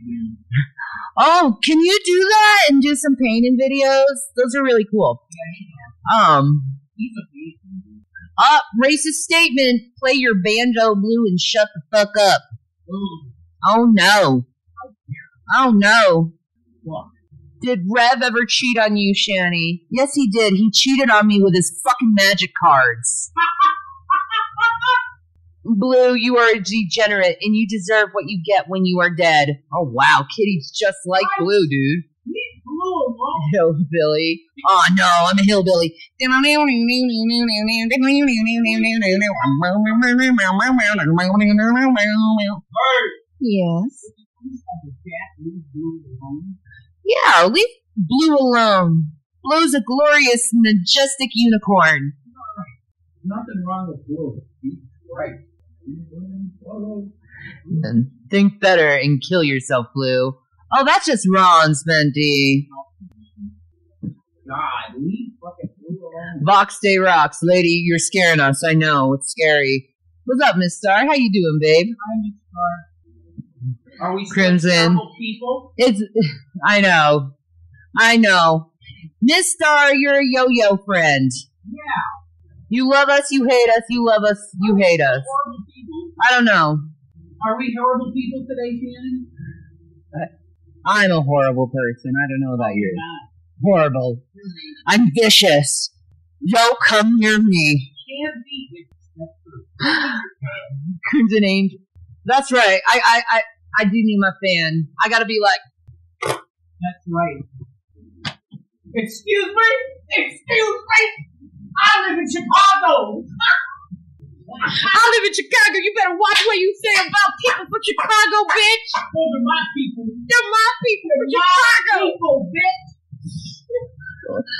Oh, can you do that and do some painting videos? Those are really cool. Um, Uh, racist statement. Play your banjo blue and shut the fuck up. Ooh, Oh no. Oh no. what? Did Rev ever cheat on you, Shanny? Yes, he did. He cheated on me with his fucking magic cards. Blue, you are a degenerate and you deserve what you get when you are dead. Oh wow, Kitty's just like Blue, dude. He's blue, Mom. Hillbilly. Oh no, I'm a hillbilly. Bird. Yes. He's a cat. He's. Yeah, leave Blue alone. Blue's a glorious, majestic unicorn. Nothing wrong with blue. Right. Then think better and kill yourself, Blue. Oh, that's just wrong, Spenty. God, leave fucking blue alone. Vox Day rocks, lady. You're scaring us. I know it's scary. What's up, Miss Star? How you doing, babe? I'm just Are we Crimson. people? It's. I know. I know. Miss Star, you're a yo-yo friend. Yeah. You love us, you hate us. You love us, you hate us. Horrible people? I don't know. Are we horrible people today, Shannon? I'm a horrible person. I don't know about oh you. Horrible. I'm vicious. Don't come near me. Can't be vicious. That's. Crimson Angel. That's right. I, I, I, I do need my fan. I gotta be like, That's right. Excuse me? Excuse me? I live in Chicago! I live in Chicago. You better watch what you say about people from Chicago, bitch. Those are my people. They're my people from My Chicago. people, bitch!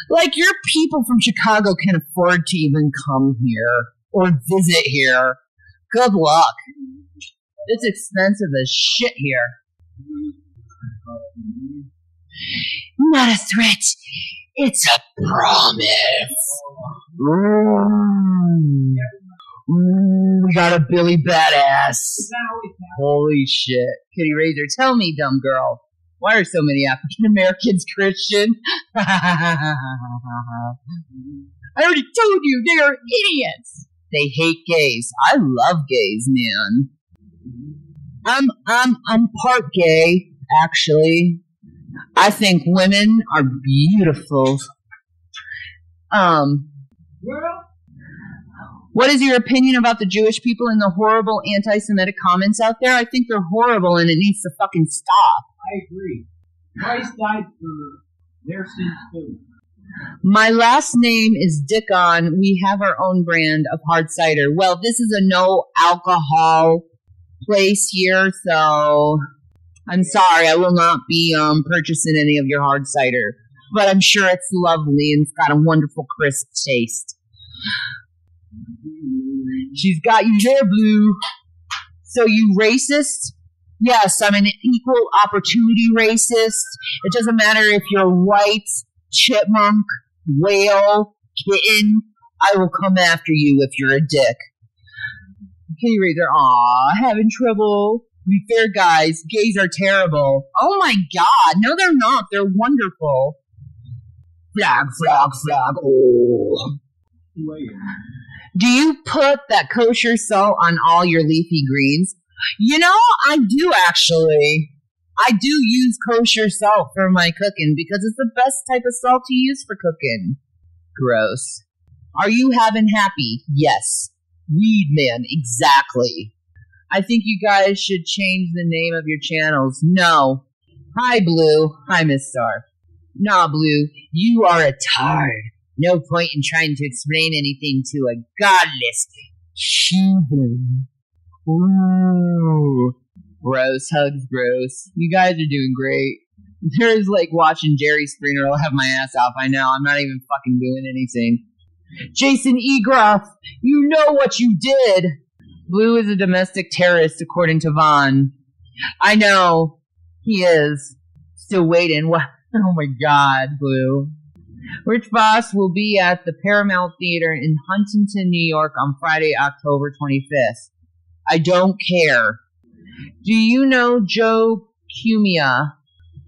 Like your people from Chicago can afford to even come here or visit here. Good luck. It's expensive as shit here. Not a threat. It's a promise. Mm. We got a Billy Badass. Holy shit. Kitty Razor, tell me, dumb girl, why are so many African Americans Christian? I already told you, they are idiots. They hate gays. I love gays, man. I'm, I'm, I'm part gay, actually. I think women are beautiful. Um, Well, what is your opinion about the Jewish people and the horrible anti-Semitic comments out there? I think they're horrible and it needs to fucking stop. I agree. Christ died for their sins too. My last name is Dickon. We have our own brand of hard cider. Well, this is a no alcohol place here, so I'm sorry. I will not be um, purchasing any of your hard cider. But I'm sure it's lovely and it's got a wonderful crisp taste. She's got you there, Blue. So you racist? Yes, I'm an equal opportunity racist. It doesn't matter if you're white, chipmunk, whale, kitten. I will come after you if you're a dick. Kitty Razor, aw, having trouble. Be fair, guys. Gays are terrible. Oh my god. No, they're not. They're wonderful. Flag, flag, flag. Oh. Do you put that kosher salt on all your leafy greens? You know, I do actually. I do use kosher salt for my cooking because it's the best type of salt to use for cooking. Gross. Are you having happy? Yes. Weed man, exactly. I think you guys should change the name of your channels. No. Hi, Blue. Hi, Miss Star. Nah, Blue, you are a tard. No point in trying to explain anything to a godless human. Ooh. Gross, hugs, gross. You guys are doing great. There's like watching Jerry Springer. I'll have my ass off. I know. I'm not even fucking doing anything. Jason Egroff, you know what you did. Blue is a domestic terrorist, according to Vaughn. I know. He is. Still waiting. What? Oh my god, Blue. Rich Voss will be at the Paramount Theater in Huntington, New York on Friday, October 25th. I don't care. Do you know Joe Cumia?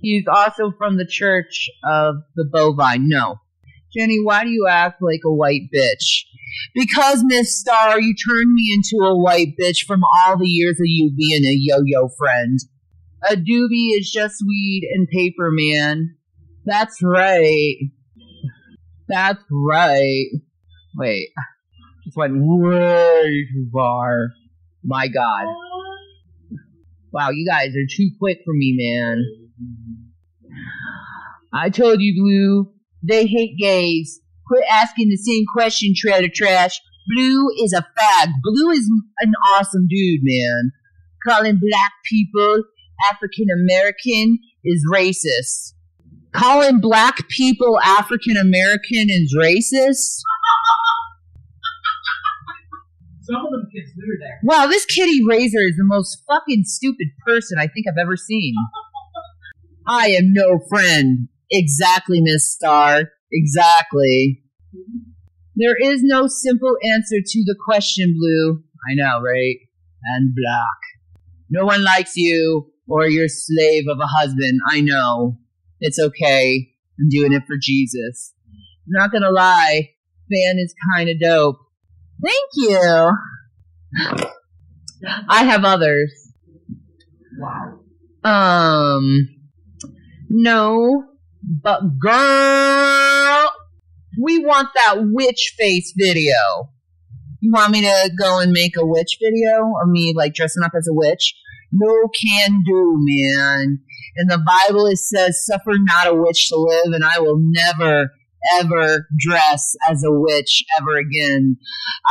He's also from the Church of the Bovine. No. Jenny, why do you act like a white bitch? Because, Miss Star, you turned me into a white bitch from all the years of you being a yo-yo friend. A doobie is just weed and paper, man. That's right. That's right. Wait. Just went way too far. My god. Wow, you guys are too quick for me, man. I told you, Blue. They hate gays. Quit asking the same question, trailer trash. Blue is a fag. Blue is an awesome dude, man. Calling black people African American is racist. Calling black people African American is racist? Some of them kids consider that. Wow, this Kitty Razor is the most fucking stupid person I think I've ever seen. I am no friend. Exactly, Miss Star. Exactly. There is no simple answer to the question, Blue. I know, right? And Black. No one likes you or your slave of a husband. I know. It's okay. I'm doing it for Jesus. I'm not gonna lie. Fan is kinda dope. Thank you. I have others. Wow. Um, no, but girl, we want that witch face video. You want me to go and make a witch video of me like dressing up as a witch? No can do, man. In the Bible it says, suffer not a witch to live, and I will never, ever dress as a witch ever again.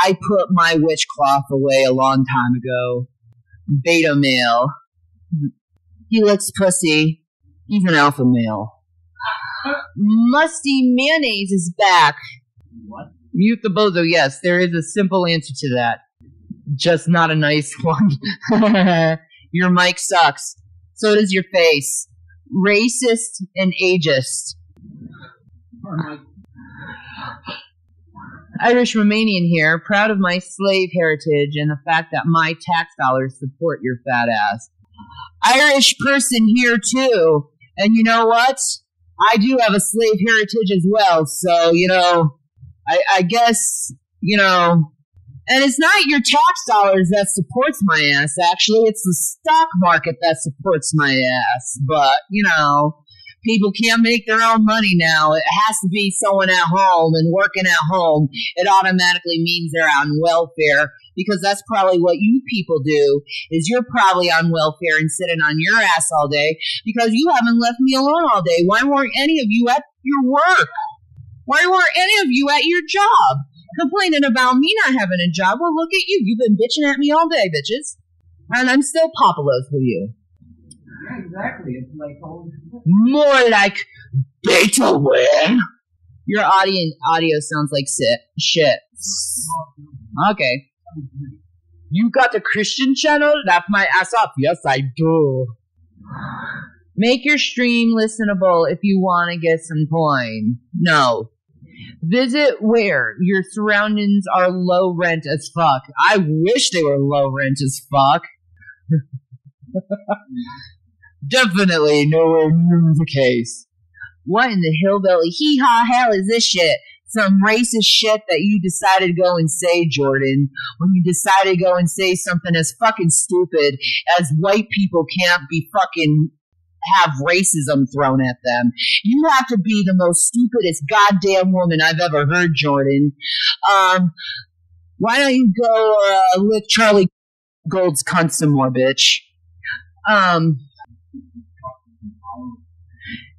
I put my witch cloth away a long time ago. Beta male. He licks pussy. Even alpha male. Musty mayonnaise is back. What? Mute the bozo. Yes, there is a simple answer to that. Just not a nice one. your mic sucks. So does your face. Racist and ageist. Irish Romanian here, proud of my slave heritage and the fact that my tax dollars support your fat ass. Irish person here too. And you know what? I do have a slave heritage as well, so, you know, I, I guess, you know, and it's not your tax dollars that supports my ass, actually. It's the stock market that supports my ass. But, you know, People can't make their own money now. It has to be someone at home and working at home. It automatically means they're on welfare because that's probably what you people do is you're probably on welfare and sitting on your ass all day because you haven't left me alone all day. Why weren't any of you at your work? Why weren't any of you at your job? Complaining about me not having a job. Well, look at you. You've been bitching at me all day, bitches. And I'm still papalos with you. Exactly. It's like More like Beethoven. Your audio audio sounds like shit. Shit. Okay. You got a Christian channel? Laugh my ass off. Yes, I do. Make your stream listenable if you want to get some coin. No. Visit where your surroundings are low rent as fuck. I wish they were low rent as fuck. Definitely nowhere near the case. What in the hillbilly hee haw hell is this shit? Some racist shit that you decided to go and say, Jordan, when you decided to go and say something as fucking stupid as white people can't be fucking have racism thrown at them. You have to be the most stupidest goddamn woman I've ever heard, Jordan. Um, why don't you go uh, lick Charlie Gold's cunt some more, bitch? Um,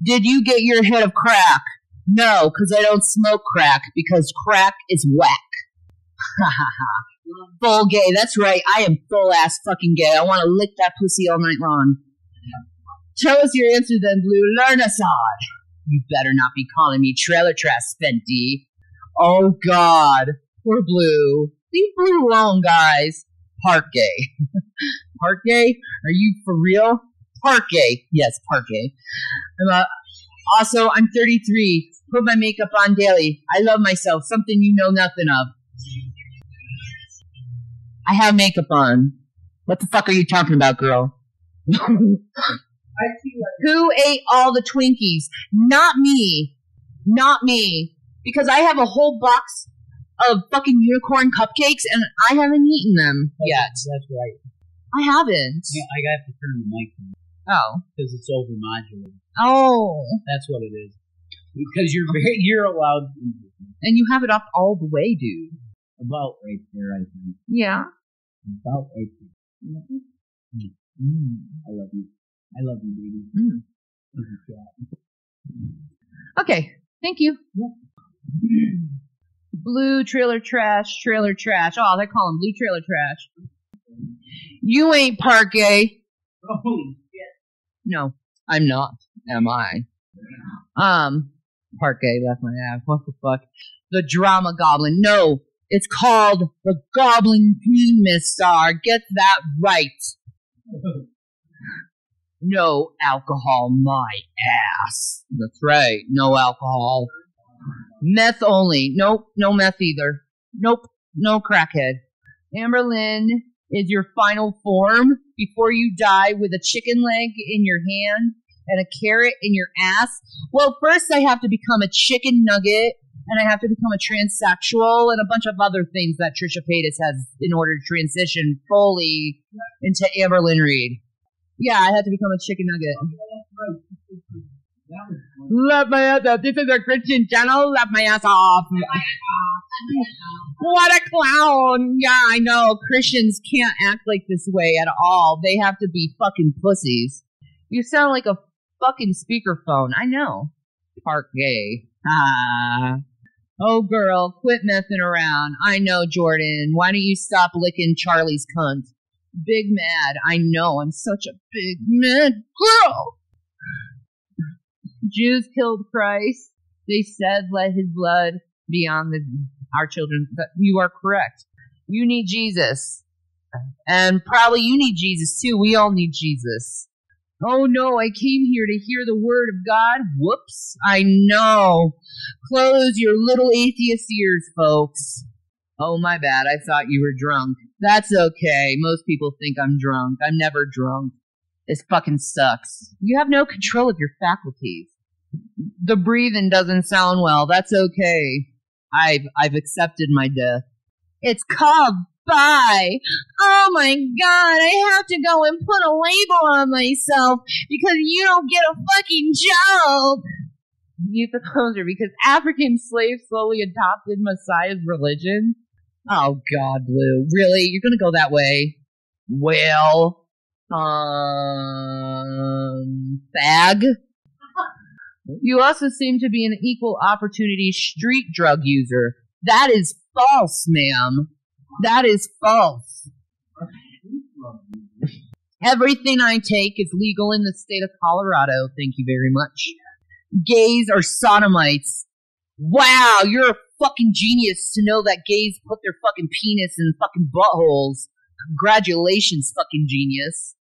did you get your hit of crack? No, because I don't smoke crack because crack is whack. Ha ha ha. full gay. That's right. I am full ass fucking gay. I want to lick that pussy all night long. Tell us your answer then, Blue. Learn us odd. You better not be calling me trailer trash, Fenty. Oh God. Poor Blue. Leave Blue alone, guys. Park gay. Park gay? Are you for real? Gay. Yes, gay. I'm, uh, also, I'm 33. Put my makeup on daily. I love myself. Something you know nothing of. I have makeup on. What the fuck are you talking about, girl? Who ate all the Twinkies? Not me. Not me. Because I have a whole box of fucking unicorn cupcakes and I haven't eaten them yet. that's right. I haven't. Yeah, I have to turn the mic on Oh. because it's overmodulated. Oh. That's what it is. Because you're very, you're allowed And you have it up all the way, dude. about right there. I think Yeah. about right there. Mm. I love you. I love you, baby. Mm. Okay. Thank you. Yeah. Blue trailer trash, trailer trash. Oh, they call him blue trailer trash. You ain't parquet. Holy No, I'm not. Am I? Um, Parquet left my ass. What the fuck? The drama goblin. No, it's called the Goblin Queen, Miss Star. Get that right. No alcohol, my ass. That's right. No alcohol. Meth only. Nope. No meth either. Nope. No crackhead. Amberlynn is your final form before you die with a chicken leg in your hand and a carrot in your ass. Well, first I have to become a chicken nugget and I have to become a transsexual and a bunch of other things that Trisha Paytas has in order to transition fully into Amberlynn Reed. Yeah, I had to become a chicken nugget. Let my ass off. This is a Christian channel. Let my ass off. What a clown. Yeah, I know. Christians can't act like this way at all. They have to be fucking pussies. You sound like a fucking speakerphone. I know. Park gay. Ah. Oh, girl, quit messing around. I know, Jordan. Why don't you stop licking Charlie's cunt? Big mad. I know. I'm such a big mad girl. Jews killed Christ. They said, let his blood be on the, our children. But you are correct. You need Jesus. And probably you need Jesus too. We all need Jesus. Oh no, I came here to hear the word of God. Whoops. I know. Close your little atheist ears, folks. Oh, my bad. I thought you were drunk. That's okay. Most people think I'm drunk. I'm never drunk. This fucking sucks. You have no control of your faculties. The breathing doesn't sound well. That's okay. I've I've accepted my death. It's called Bye. Oh my god, I have to go and put a label on myself because you don't get a fucking joke. Youth closer because African slaves slowly adopted Messiah's religion. Oh god, Blue. Really? You're gonna go that way? Well, um, fag? You also seem to be an equal opportunity street drug user. That is false, ma'am. That is false. Everything I take is legal in the state of Colorado. Thank you very much. Gays are sodomites. Wow, you're a fucking genius to know that gays put their fucking penis in fucking buttholes. Congratulations, fucking genius.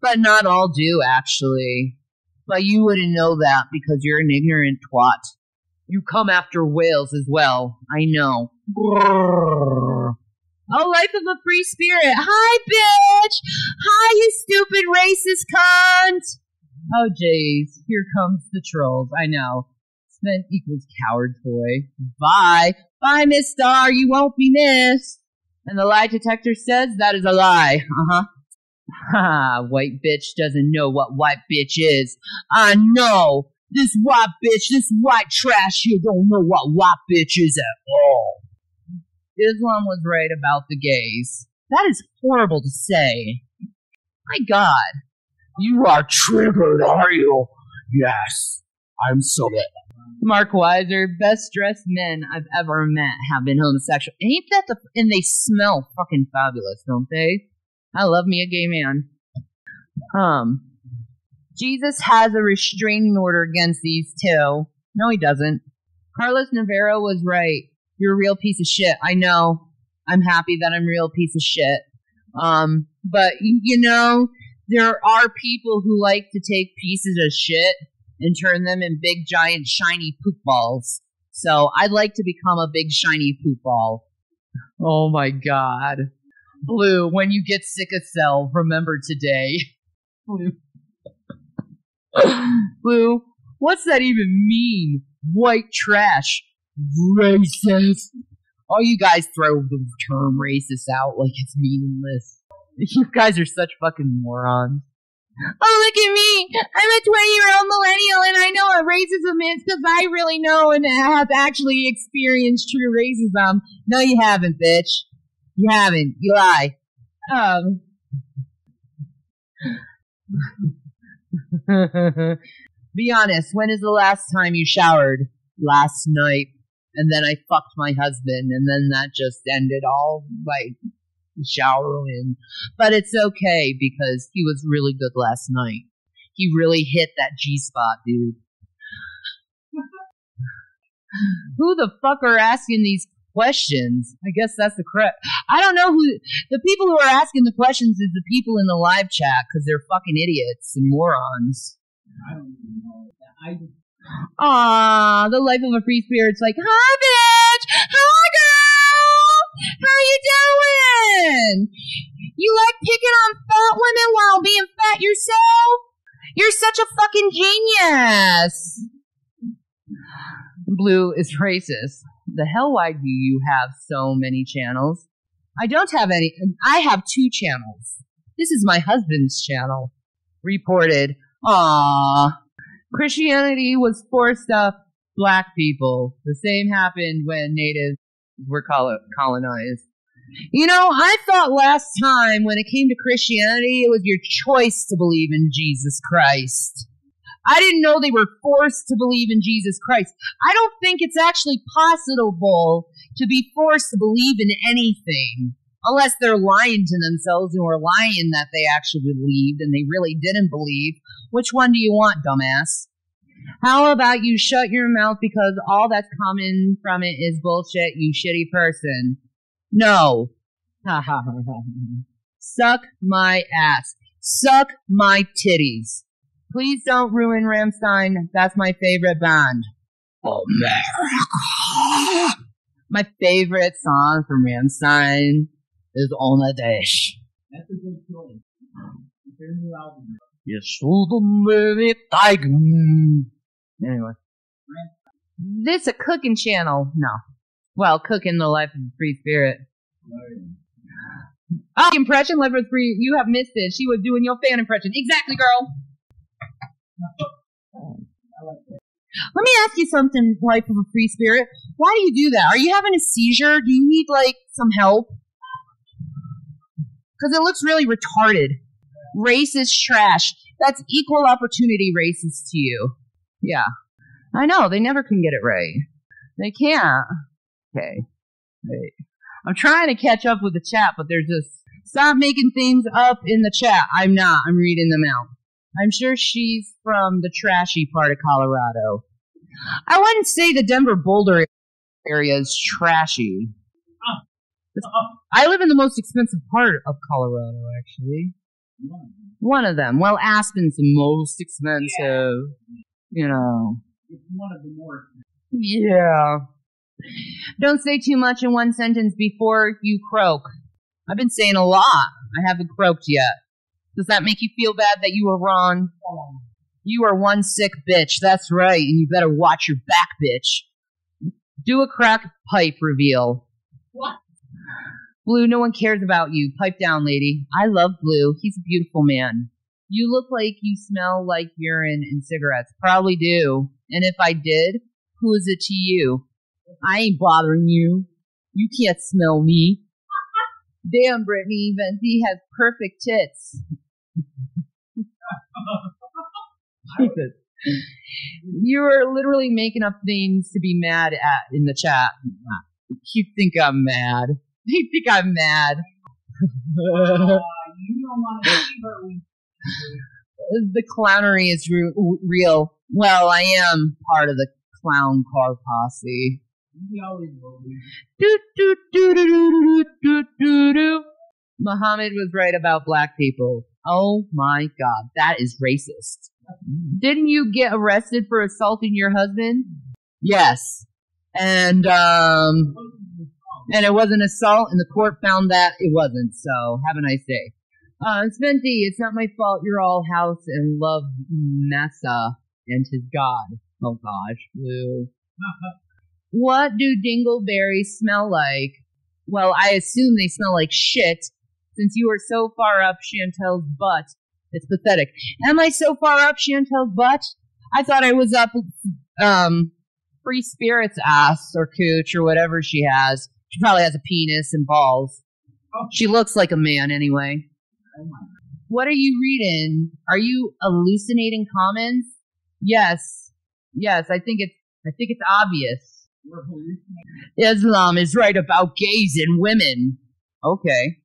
But not all do, actually. But you wouldn't know that because you're an ignorant twat. You come after whales as well. I know. Oh, life of a free spirit. Hi, bitch. Hi, you stupid racist cunt. Oh, jeez. Here comes the trolls. I know. Spent equals coward toy. Bye. Bye, Miss Star. You won't be missed. And the lie detector says that is a lie. Uh huh. Ha, white bitch doesn't know what white bitch is. I know. This white bitch, this white trash here don't know what white bitch is at all. Islam was right about the gays. That is horrible to say. My God. You are triggered, are you? Yes. I'm so Mark Weiser, best dressed men I've ever met have been homosexual. Ain't that the, and they smell fucking fabulous, don't they? I love me a gay man. Um, Jesus has a restraining order against these two. No, he doesn't. Carlos Navarro was right. You're a real piece of shit. I know. I'm happy that I'm a real piece of shit. Um, but you know, there are people who like to take pieces of shit and turn them in big, giant, shiny poop balls. So I'd like to become a big, shiny poop ball. Oh my god. Blue, when you get sick of cell, remember today. Blue. Blue, what's that even mean? White trash. Racist. All you guys throw the term racist out like it's meaningless. You guys are such fucking morons. Oh, look at me! I'm a 20 year old millennial and I know what racism is because I really know and have actually experienced true racism. No, you haven't, bitch. You haven't. You lie. Um. Be honest, when is the last time you showered? Last night. And then I fucked my husband, and then that just ended all like showering. But it's okay because he was really good last night. He really hit that G spot, dude. Who the fuck are asking these questions? I guess that's the correct. I don't know who the people who are asking the questions is the people in the live chat because they're fucking idiots and morons. I don't even know. I just Aw, the life of a free spirit's like, hi, bitch! Hi, girl! How are you doing? You like picking on fat women while being fat yourself? You're such a fucking genius! Blue is racist. The hell why do you have so many channels? I don't have any. I have two channels. This is my husband's channel. Reported. Aww. Christianity was forced up black people. The same happened when natives were colonized. You know, I thought last time when it came to Christianity, it was your choice to believe in Jesus Christ. I didn't know they were forced to believe in Jesus Christ. I don't think it's actually possible to be forced to believe in anything unless they're lying to themselves and were lying that they actually believed and they really didn't believe. Which one do you want, dumbass? How about you shut your mouth because all that's coming from it is bullshit, you shitty person? No. Suck my ass. Suck my titties. Please don't ruin Rammstein. That's my favorite band. America. My favorite song from Rammstein is Ohne Dich. that's a good choice. Their new album. You shouldn't be it like mm. Anyway. This a cooking channel? No. Well, cooking the life of a free spirit. Oh, impression, life of free. You have missed it. She was doing your fan impression. Exactly, girl. Let me ask you something, life of a free spirit. Why do you do that? Are you having a seizure? Do you need like some help? Because it looks really retarded. Racist trash. That's equal opportunity racist to you. Yeah. I know, they never can get it right. They can't. Okay. Wait. I'm trying to catch up with the chat, but they're just stop making things up in the chat. I'm not. I'm reading them out. I'm sure she's from the trashy part of Colorado. I wouldn't say the Denver Boulder area is trashy. Uh-huh. I live in the most expensive part of Colorado, actually. One of them. Well, Aspen's the most expensive. You know. It's one of the more. Yeah. Don't say too much in one sentence before you croak. I've been saying a lot. I haven't croaked yet. Does that make you feel bad that you were wrong? You are one sick bitch. That's right, and you better watch your back, bitch. Do a crack pipe reveal. What? Blue, no one cares about you. Pipe down, lady. I love Blue. He's a beautiful man. You look like you smell like urine and cigarettes. Probably do. And if I did, who is it to you? I ain't bothering you. You can't smell me. Damn, Brittany, Venti has perfect tits. Jesus. You are literally making up things to be mad at in the chat. You think I'm mad. You think I'm mad. when- the clownery is re- real. Well, I am part of the clown car posse. Muhammad was right about black people. Oh my god, that is racist. Didn't you get arrested for assaulting your husband? Yes. And, um, and it wasn't assault, and the court found that it wasn't, so have a nice day. Uh, Spenty, it's not my fault you're all house and love Massa and his god. Oh gosh, Blue. What do dingleberries smell like? Well, I assume they smell like shit, since you are so far up Chantel's butt. It's pathetic. Am I so far up Chantel's butt? I thought I was up, um, Free Spirit's ass or cooch or whatever she has. She probably has a penis and balls. She looks like a man anyway. What are you reading? Are you hallucinating comments? Yes. Yes, I think it's I think it's obvious. Islam is right about gays and women. Okay.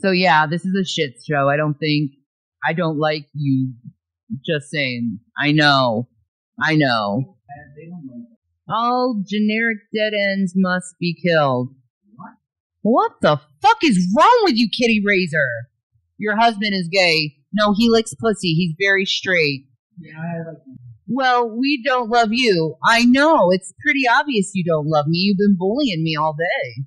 So yeah, this is a shit show. I don't think I don't like you just saying. I know. I know. And They don't like All generic dead ends must be killed. What the fuck is wrong with you, Kitty Razor? Your husband is gay. No, he licks pussy. He's very straight. Yeah, I like Well, we don't love you. I know. It's pretty obvious you don't love me. You've been bullying me all day.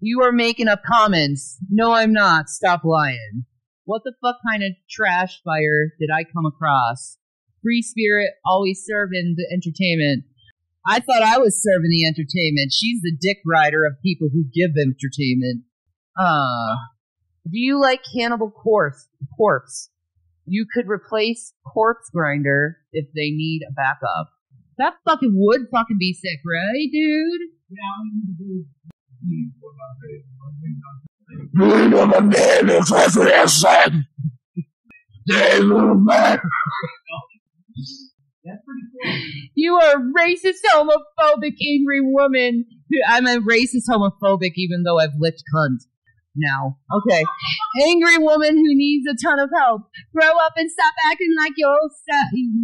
You are making up comments. No, I'm not. Stop lying. What the fuck kind of trash fire did I come across? Free spirit always serving the entertainment. I thought I was serving the entertainment. She's the dick rider of people who give entertainment. Uh, do you like Cannibal Corpse? Corpse. You could replace Corpse Grinder if they need a backup. That fucking would fucking be sick, right, dude? Yeah, I need to do. What about this? What about this? That's pretty cool. You are a racist, homophobic, angry woman. I'm a racist, homophobic, even though I've licked cunt. Now, okay. Angry woman who needs a ton of help. Grow up and stop acting like you're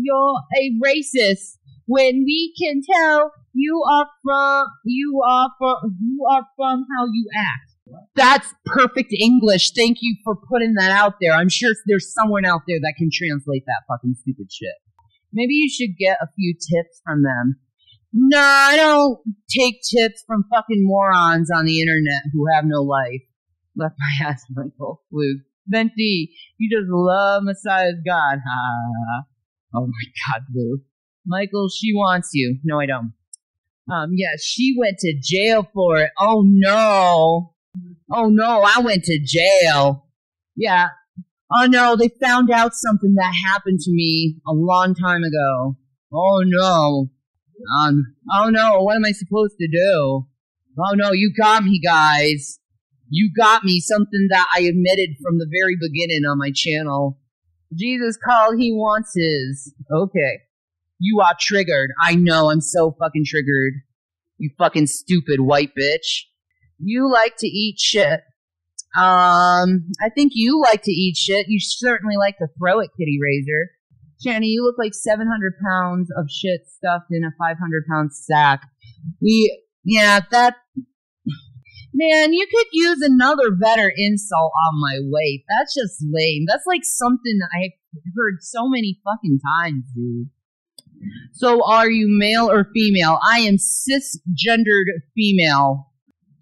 you're a racist when we can tell you are from you are from you are from how you act. That's perfect English. Thank you for putting that out there. I'm sure there's someone out there that can translate that fucking stupid shit. Maybe you should get a few tips from them. No, I don't take tips from fucking morons on the internet who have no life. Left my ass, Michael. Luke. Venti, you just love Messiah's God. Ha. Oh my god, Blue. Michael, she wants you. No, I don't. Um, yeah, she went to jail for it. Oh no. Oh no, I went to jail. Yeah. Oh no, they found out something that happened to me a long time ago. Oh no. Um, oh no, what am I supposed to do? Oh no, you got me, guys. You got me something that I admitted from the very beginning on my channel. Jesus called, he wants his. Okay. You are triggered. I know, I'm so fucking triggered. You fucking stupid white bitch. You like to eat shit. Um, I think you like to eat shit. You certainly like to throw it, Kitty Razor. Shanny, you look like 700 pounds of shit stuffed in a 500 pound sack. We, yeah, that, man, you could use another better insult on my weight. That's just lame. That's like something I've heard so many fucking times, dude. So are you male or female? I am cisgendered female.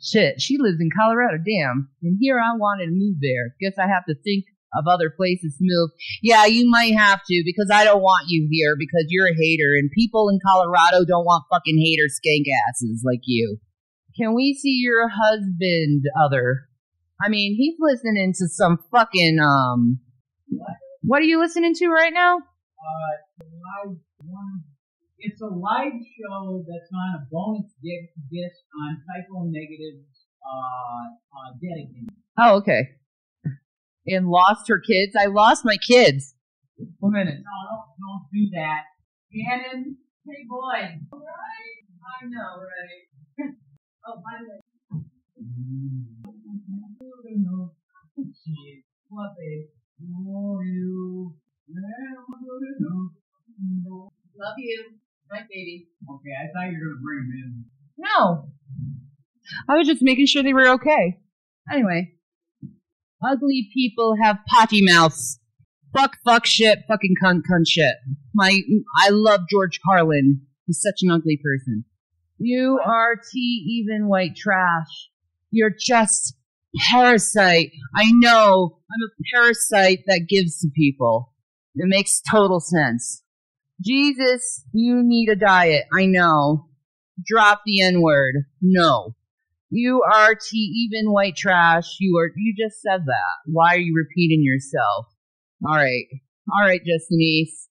Shit, she lives in Colorado, damn. And here I wanted to move there. Guess I have to think of other places to move. Yeah, you might have to because I don't want you here because you're a hater and people in Colorado don't want fucking hater skank asses like you. Can we see your husband, other? I mean, he's listening to some fucking, um, what are you listening to right now? Uh, one. It's a live show that's on a bonus disc, on Type O Negative's uh, uh, dedicated. Oh, okay. And lost her kids. I lost my kids. One minute. No, don't, don't do that. Shannon, Hey boy. Right? I know, right? oh, by the way. What you. Love you. My baby. Okay, I thought you were gonna bring him in. No. I was just making sure they were okay. Anyway. Ugly people have potty mouths. Fuck, fuck, shit, fucking cunt, cunt, shit. My, I love George Carlin. He's such an ugly person. You are tea even white trash. You're just parasite. I know. I'm a parasite that gives to people. It makes total sense. Jesus, you need a diet. I know. Drop the N word. No. You are T even white trash. You are, you just said that. Why are you repeating yourself? Alright. Alright, Justinice.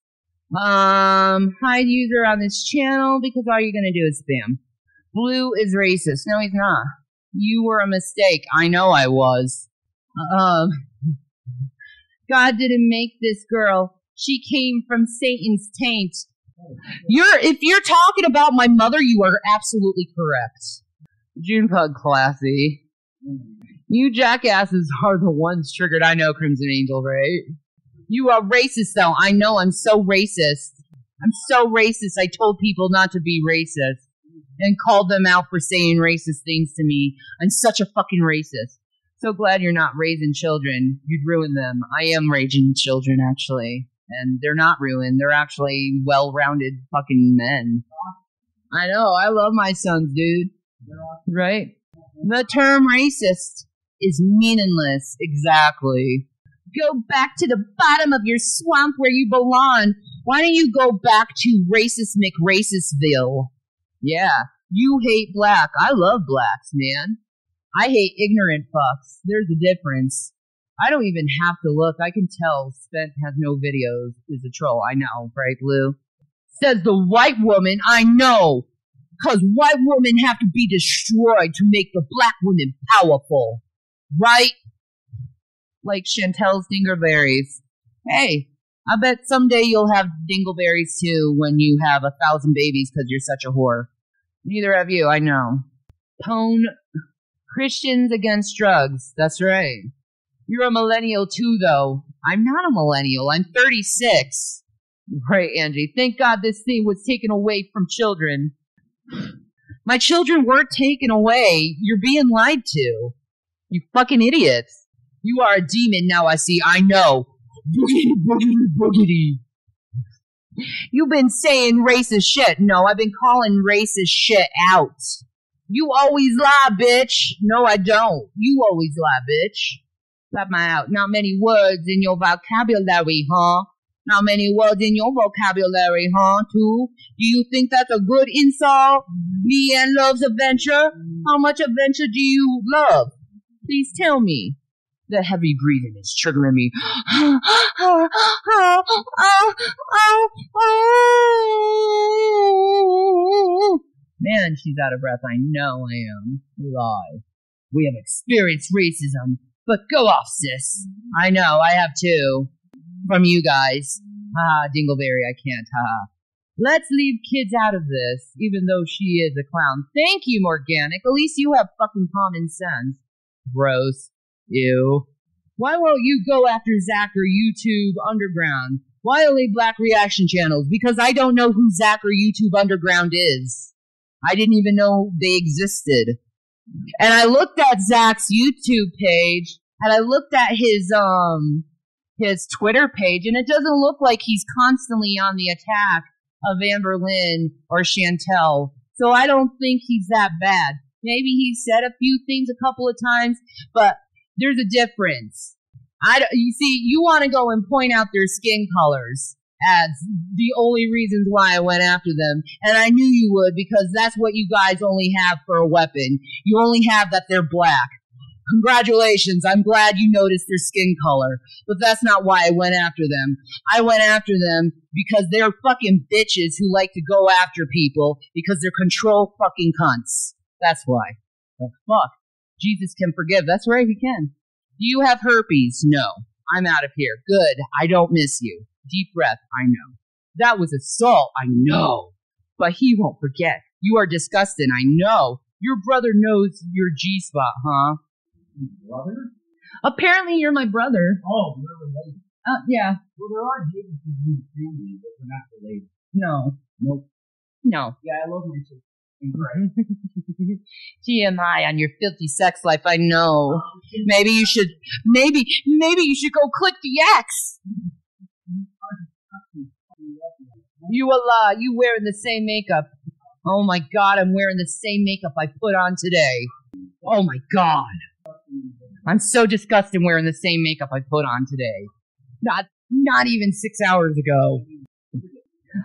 Um, hide user on this channel because all you're gonna do is spam. Blue is racist. No, he's not. You were a mistake. I know I was. Um, God didn't make this girl. She came from Satan's taint. You're, if you're talking about my mother, you are absolutely correct. Junepug classy. You jackasses are the ones triggered. I know, Crimson Angel, right? You are racist, though. I know I'm so racist. I'm so racist. I told people not to be racist and called them out for saying racist things to me. I'm such a fucking racist. So glad you're not raising children. You'd ruin them. I am raising children, actually. And they're not ruined. They're actually well rounded fucking men. I know. I love my sons, dude. Right? The term racist is meaningless. Exactly. Go back to the bottom of your swamp where you belong. Why don't you go back to racist McRacistville? Yeah, you hate black. I love blacks, man. I hate ignorant fucks. There's a difference. I don't even have to look. I can tell Spent has no videos is a troll. I know, right, Blue? Says the white woman. I know. Cause white women have to be destroyed to make the black women powerful. Right? Like Chantel's dingleberries. Hey, I bet someday you'll have dingleberries too when you have a thousand babies because you're such a whore. Neither have you, I know. Pone Christians against drugs. That's right. You're a millennial too, though. I'm not a millennial. I'm 36. Right, Angie. Thank God this thing was taken away from children. My children weren't taken away. You're being lied to. You fucking idiots. You are a demon now, I see. I know. Boogity, boogity, boogity. You've been saying racist shit. No, I've been calling racist shit out. You always lie, bitch. No, I don't. You always lie, bitch. My. Not many words in your vocabulary, huh? Not many words in your vocabulary, huh, too? Do you think that's a good insult? Me and love's adventure? How much adventure do you love? Please tell me. The heavy breathing is triggering me. Man, she's out of breath. I know I am. Lie. We have experienced racism, but go off, sis. I know, I have two. From you guys. Ah, Dingleberry, I can't. Ha. Let's leave kids out of this, even though she is a clown. Thank you, Morganic. At least you have fucking common sense. Gross. Ew. Why won't you go after Zach or YouTube Underground? Why only Black Reaction channels? Because I don't know who Zach or YouTube Underground is. I didn't even know they existed. And I looked at Zach's YouTube page, and I looked at his um his Twitter page, and it doesn't look like he's constantly on the attack of Amber Lynn or Chantel. So I don't think he's that bad. Maybe he said a few things a couple of times, but there's a difference. I don't- you see, you want to go and point out their skin colors the only reasons why I went after them, and I knew you would because that's what you guys only have for a weapon. You only have that they're black. Congratulations, I'm glad you noticed their skin color, but that's not why I went after them. I went after them because they're fucking bitches who like to go after people because they're control fucking cunts. That's why. Fuck. Jesus can forgive. That's right, he can. Do you have herpes? No. I'm out of here. Good. I don't miss you. Deep breath. I know. That was assault. I know. But he won't forget. You are disgusting. I know. Your brother knows your G spot, huh? Brother? Apparently, you're my brother. Oh, we're related. Uh, yeah. Well, there are Davises in the family, but we're not related. No. Nope. No. Yeah, I love my sister. TMI on your filthy sex life. I know. Maybe you should. Maybe. Maybe you should go click the X. You a lie. You wearing the same makeup. Oh my god, I'm wearing the same makeup I put on today. Oh my god. I'm so disgusted wearing the same makeup I put on today. Not not even six hours ago.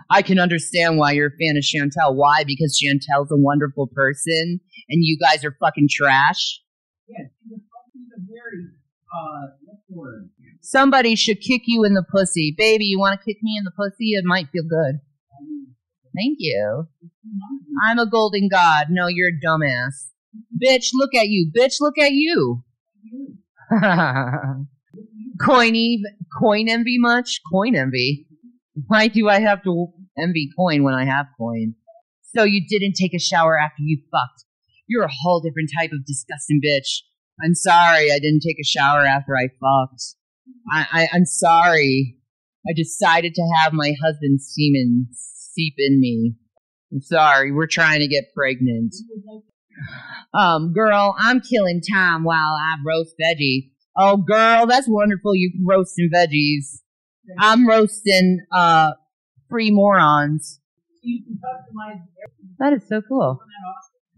I can understand why you're a fan of Chantel. Why? Because Chantel's a wonderful person and you guys are fucking trash. Yeah, she's a very, uh, what's the word? Somebody should kick you in the pussy. Baby, you want to kick me in the pussy? It might feel good. Thank you. I'm a golden god. No, you're a dumbass. Bitch, look at you. Bitch, look at you. Coiny, coin envy much? Coin envy. Why do I have to envy coin when I have coin? So you didn't take a shower after you fucked. You're a whole different type of disgusting bitch. I'm sorry I didn't take a shower after I fucked. I, I, I'm sorry. I decided to have my husband's semen seep in me. I'm sorry. We're trying to get pregnant. Um, girl, I'm killing time while I roast veggie. Oh, girl, that's wonderful. You roasting veggies. I'm roasting uh free morons. You can customize That is so cool.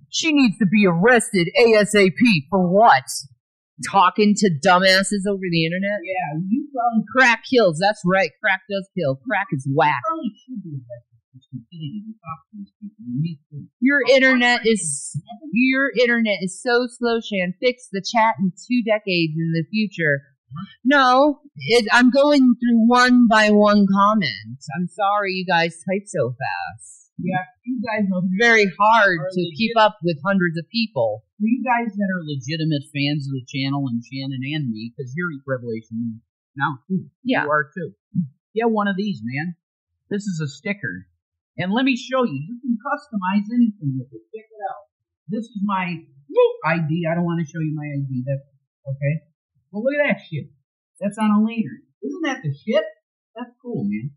She needs to be arrested ASAP for what? Talking to dumbasses over the internet? Yeah, you probably, Crack kills. That's right. Crack does kill. Crack is whack. probably should be invested in stupidity and talk to these people. You need to. Your internet is your internet is so slow, Shan. Fix the chat in two decades in the future. No, it, I'm going through one by one comment. I'm sorry you guys type so fast. Yeah, you guys know. It's very hard to keep up with hundreds of people. For you guys that are legitimate fans of the channel and Shannon and me, because you're Revelation now too. Yeah. You are too. Get one of these, man. This is a sticker. And let me show you. You can customize anything with it. Check it out. This is my ID. I don't want to show you my ID. That's okay. Well, look at that shit. That's on a lanyard. Isn't that the shit? That's cool, man.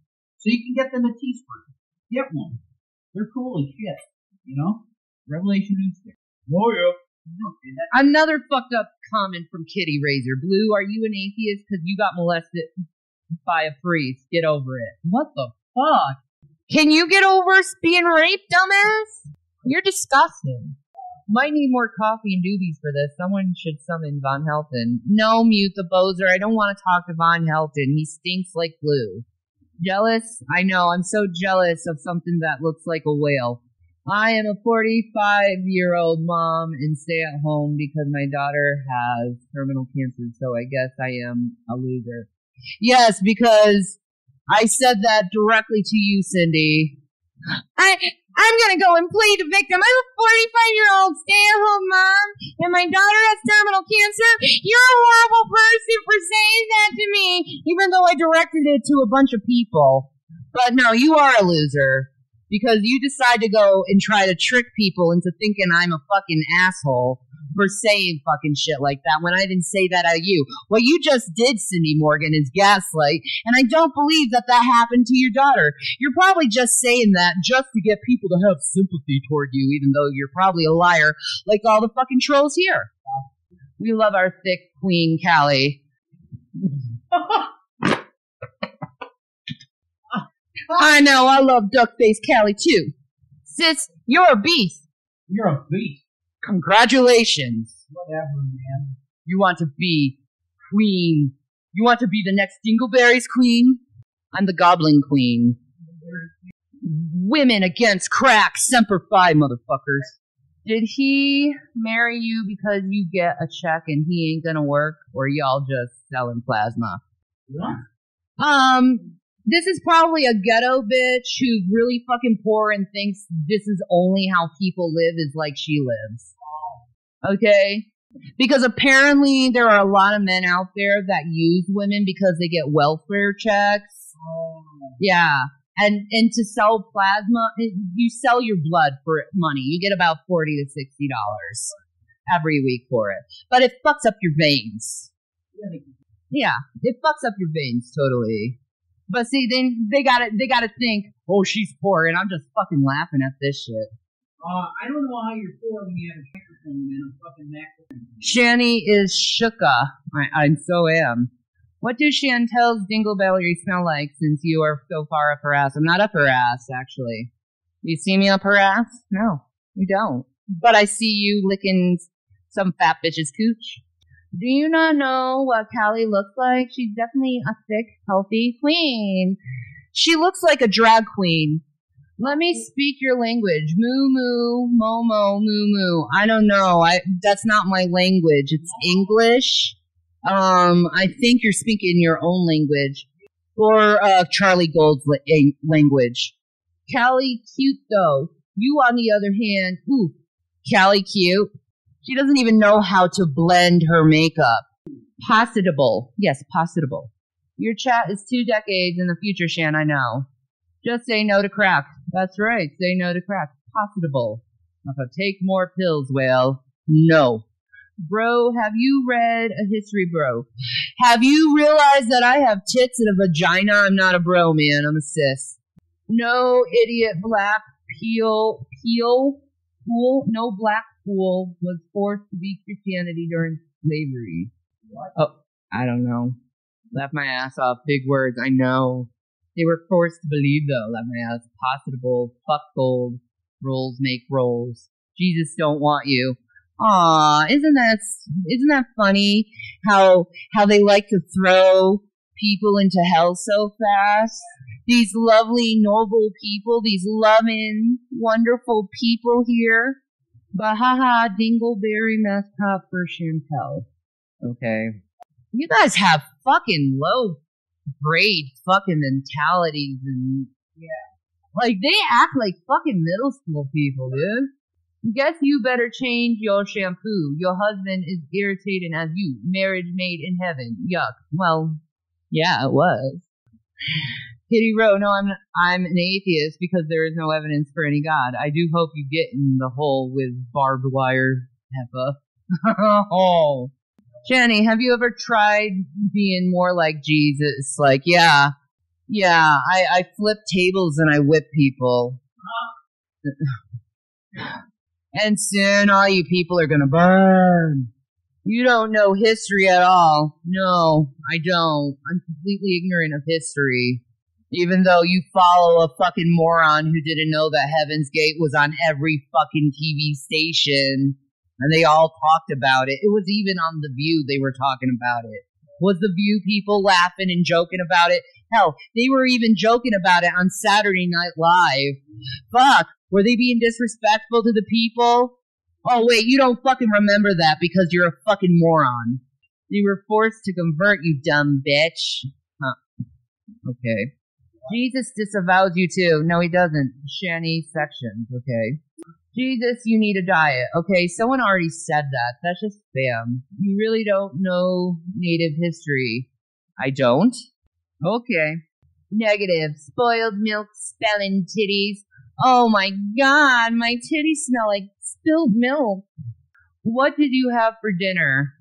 So you can get them at Teespring. Get one. They're cool as shit. You know? Revelation Instinct. Oh, yeah. Another fucked up comment from Kitty Razor. Blue, are you an atheist because you got molested by a priest? Get over it. What the fuck? Can you get over being raped, dumbass? You're disgusting. Might need more coffee and doobies for this. Someone should summon Von Helton. No, mute the bozer. I don't want to talk to Von Helton. He stinks like glue. Jealous? I know. I'm so jealous of something that looks like a whale. I am a 45 year old mom and stay at home because my daughter has terminal cancer, so I guess I am a loser. Yes, because I said that directly to you, Cindy. I I'm gonna go and play the victim. I'm a 45 year old stay at home mom, and my daughter has terminal cancer. You're a horrible person for saying that to me, even though I directed it to a bunch of people. But no, you are a loser because you decide to go and try to trick people into thinking I'm a fucking asshole for saying fucking shit like that when I didn't say that at you. What you just did, Cindy Morgan, is gaslight, and I don't believe that that happened to your daughter. You're probably just saying that just to get people to have sympathy toward you, even though you're probably a liar like all the fucking trolls here. We love our thick queen, Callie. I know, I love duck face Callie too. Sis, you're a beast. You're a beast. Congratulations. Whatever, man. You want to be queen. You want to be the next Dingleberry's queen? I'm the goblin queen. Women against crack, semper fi, motherfuckers. Did he marry you because you get a check and he ain't gonna work, or y'all just selling plasma? What? Um, this is probably a ghetto bitch who's really fucking poor and thinks this is only how people live is like she lives. Okay? Because apparently there are a lot of men out there that use women because they get welfare checks. Yeah. And and to sell plasma, you sell your blood for money. You get about forty to sixty dollars every week for it. But it fucks up your veins. Yeah, it fucks up your veins totally. But see, then they got to they got to think, oh, she's poor, and I'm just fucking laughing at this shit. Uh, I don't know how you're poor when you have a microphone and a fucking microphone. Shani is shooka. I, I so am. What do Chantel's dingleberry smell like since you are so far up her ass? I'm not up her ass, actually. You see me up her ass? No, you don't. But I see you licking some fat bitch's cooch. Do you not know what Callie looks like? She's definitely a thick, healthy queen. She looks like a drag queen. Let me speak your language. Moo moo, momo, moo moo. I don't know. I that's not my language. It's English. Um, I think you're speaking your own language or uh, Charlie Gold's la- language. Callie cute though. You on the other hand, ooh, Callie cute. She doesn't even know how to blend her makeup. Possible. Yes, possible. Your chat is two decades in the future, Shan, I know. Just say no to crack. That's right, say no to crack. Possible. If take more pills, well, no. Bro, have you read a history, bro? Have you realized that I have tits and a vagina? I'm not a bro, man. I'm a sis. No idiot black peel, peel, pool, no black pool was forced to be Christianity during slavery. Oh, I don't know. Laugh my ass off. Big words, I know. They were forced to believe though. Laugh my ass. Possible. Fuck gold. Rolls make rolls. Jesus don't want you. Aw, isn't that isn't that funny? How how they like to throw people into hell so fast. These lovely, noble people, these loving, wonderful people here. But haha, Dingleberry mascot for Chantel. Okay. You guys have fucking low grade fucking mentalities and yeah. Like they act like fucking middle school people, dude. Guess you better change your shampoo. Your husband is irritating as you. Marriage made in heaven. Yuck. Well, yeah, it was. Kitty Rowe, no, I'm I'm an atheist because there is no evidence for any God. I do hope you get in the hole with barbed wire, Peppa. oh. Jenny, have you ever tried being more like Jesus? Like, yeah, yeah, I, I flip tables and I whip people. and soon all you people are gonna burn. You don't know history at all. No, I don't. I'm completely ignorant of history. Even though you follow a fucking moron who didn't know that Heaven's Gate was on every fucking TV station and they all talked about it. It was even on The View they were talking about it. Was The View people laughing and joking about it? Hell, they were even joking about it on Saturday Night Live. Fuck, were they being disrespectful to the people? Oh wait, you don't fucking remember that because you're a fucking moron. They were forced to convert, you dumb bitch. Huh. Okay. Jesus disavows you too. No, he doesn't. Shanny sections, okay. Jesus, you need a diet. Okay, someone already said that. That's just spam. You really don't know native history. I don't? Okay. Negative. Spoiled milk spelling titties. Oh my god, my titties smell like spilled milk. What did you have for dinner?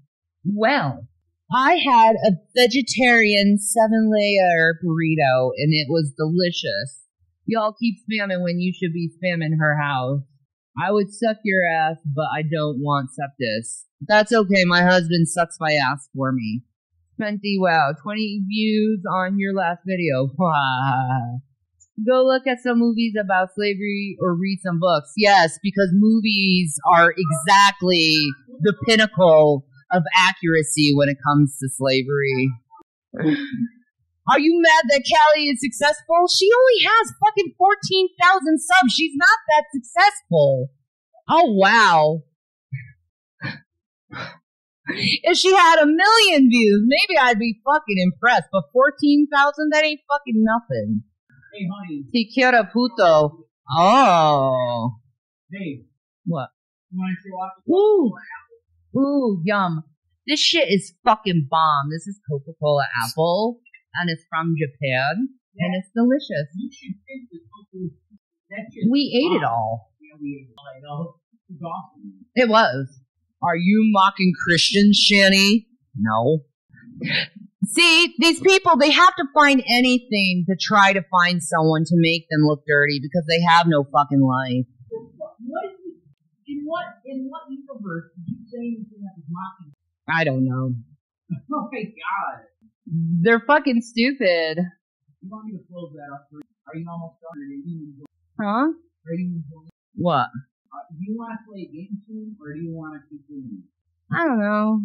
Well, I had a vegetarian seven layer burrito and it was delicious. Y'all keep spamming when you should be spamming her house. I would suck your ass, but I don't want septis. That's okay, my husband sucks my ass for me. Twenty, wow, 20 views on your last video. Go look at some movies about slavery or read some books. Yes, because movies are exactly the pinnacle of accuracy when it comes to slavery. Are you mad that Callie is successful? She only has fucking 14,000 subs. She's not that successful. Oh, wow. if she had a million views, maybe I'd be fucking impressed. But 14,000, that ain't fucking nothing. Hey, honey. Te puto. Oh. Hey, What? you want to show off? Ooh. Ooh, yum. This shit is fucking bomb. This is Coca-Cola apple, and it's from Japan, and it's delicious. You should taste this fucking. We ate it all. Yeah, we ate it all. I know. Awesome. It was. Are you mocking Christians, Shanny? No. See, these people, they have to find anything to try to find someone to make them look dirty because they have no fucking life. What is it? In what in what universe did you say anything that was mocking? I don't know. Oh my god! They're fucking stupid. You want me to close that up? For you? Are you almost done? Or are you? Huh? Are you enjoying? What? Uh, do you want to play a game soon, or do you want to keep doing it? I don't know.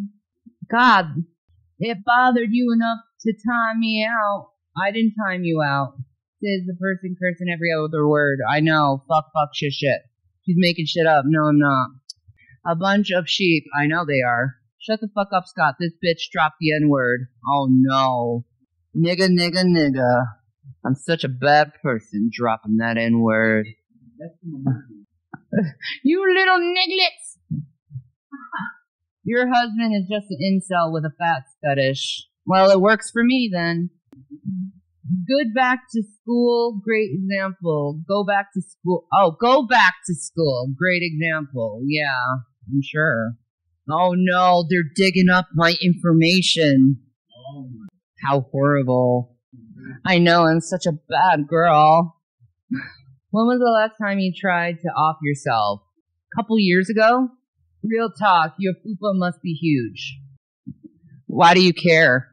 God, it bothered you enough to time me out. I didn't time you out. Says the person cursing every other word. I know. Fuck, fuck, shit, shit. She's making shit up. No, I'm not. A bunch of sheep. I know they are. Shut the fuck up, Scott. This bitch dropped the N word. Oh no. Nigga, nigga, nigga. I'm such a bad person dropping that N word. You little niglets! Your husband is just an incel with a fat fetish. Well, it works for me then. Good back to school, great example. Go back to school. Oh, go back to school, great example. Yeah, I'm sure. Oh no, they're digging up my information. Oh. How horrible. I know, I'm such a bad girl. When was the last time you tried to off yourself? A couple years ago? Real talk, your fupa must be huge. Why do you care?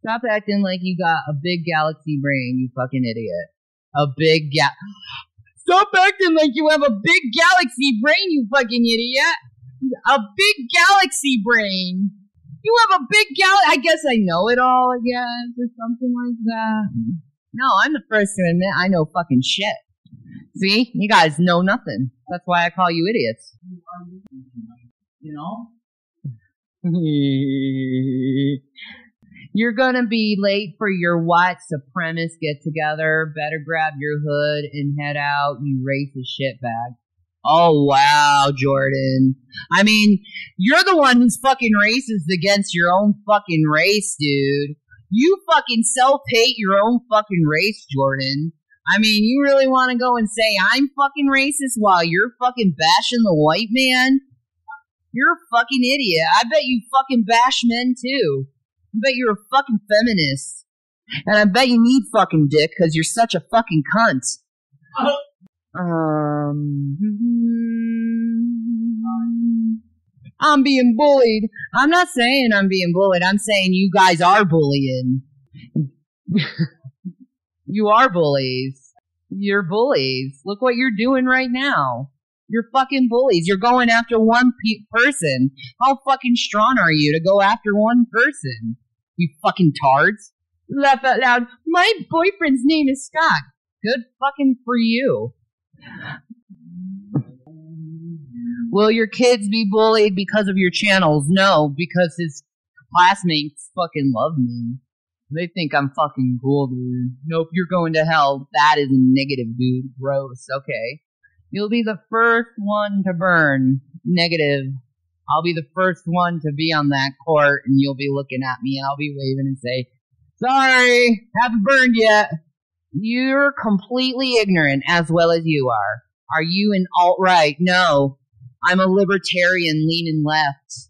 Stop acting like you got a big galaxy brain, you fucking idiot. A big ga- Stop acting like you have a big galaxy brain, you fucking idiot. A big galaxy brain. You have a big gal. I guess I know it all, I guess, or something like that. No, I'm the first to admit I know fucking shit. See? You guys know nothing. That's why I call you idiots. You know? You're gonna be late for your white supremacist get together. Better grab your hood and head out, you racist shitbag. Oh wow, Jordan. I mean, you're the one who's fucking racist against your own fucking race, dude. You fucking self-hate your own fucking race, Jordan. I mean, you really want to go and say I'm fucking racist while you're fucking bashing the white man? You're a fucking idiot. I bet you fucking bash men too. I bet you're a fucking feminist. And I bet you need fucking dick because you're such a fucking cunt. Um, I'm being bullied. I'm not saying I'm being bullied. I'm saying you guys are bullying. you are bullies. You're bullies. Look what you're doing right now. You're fucking bullies. You're going after one pe- person. How fucking strong are you to go after one person? You fucking tards. Laugh out loud. My boyfriend's name is Scott. Good fucking for you. Will your kids be bullied because of your channels? No, because his classmates fucking love me. They think I'm fucking cool, dude. Nope, you're going to hell. That is a negative, dude. Gross. Okay. You'll be the first one to burn. Negative. I'll be the first one to be on that court, and you'll be looking at me, and I'll be waving and say, Sorry, haven't burned yet. You're completely ignorant as well as you are. Are you an alt right? No. I'm a libertarian leaning left.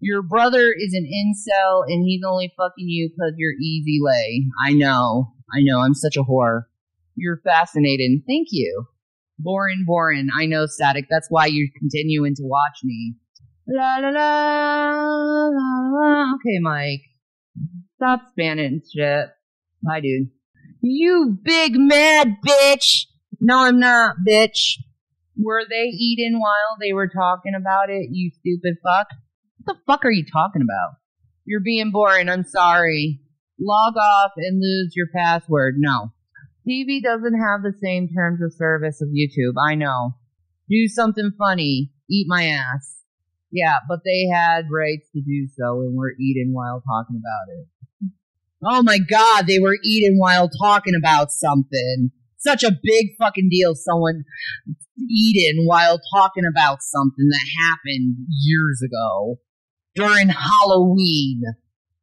Your brother is an incel and he's only fucking you because you're easy lay. I know. I know. I'm such a whore. You're fascinating. Thank you. Boring, boring. I know, Static. That's why you're continuing to watch me. La la la la la. Okay, Mike. Stop spanning shit. Bye, dude. You big mad bitch! No, I'm not, bitch. Were they eating while they were talking about it, you stupid fuck? What the fuck are you talking about? You're being boring, I'm sorry. Log off and lose your password. No. TV doesn't have the same terms of service of YouTube, I know. Do something funny. Eat my ass. Yeah, but they had rights to do so and we're eating while talking about it. Oh my god, they were eating while talking about something. Such a big fucking deal, someone eating while talking about something that happened years ago during Halloween.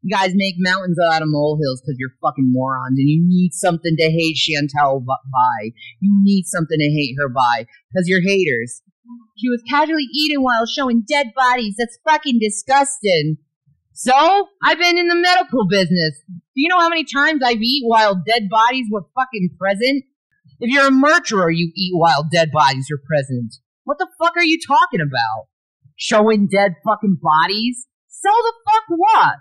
You guys make mountains out of molehills because you're fucking morons and you need something to hate Chantel by. You need something to hate her by because you're haters. She was casually eating while showing dead bodies. That's fucking disgusting. So, I've been in the medical business. Do you know how many times I've eaten while dead bodies were fucking present? If you're a murderer, you eat while dead bodies are present. What the fuck are you talking about? Showing dead fucking bodies? So the fuck what?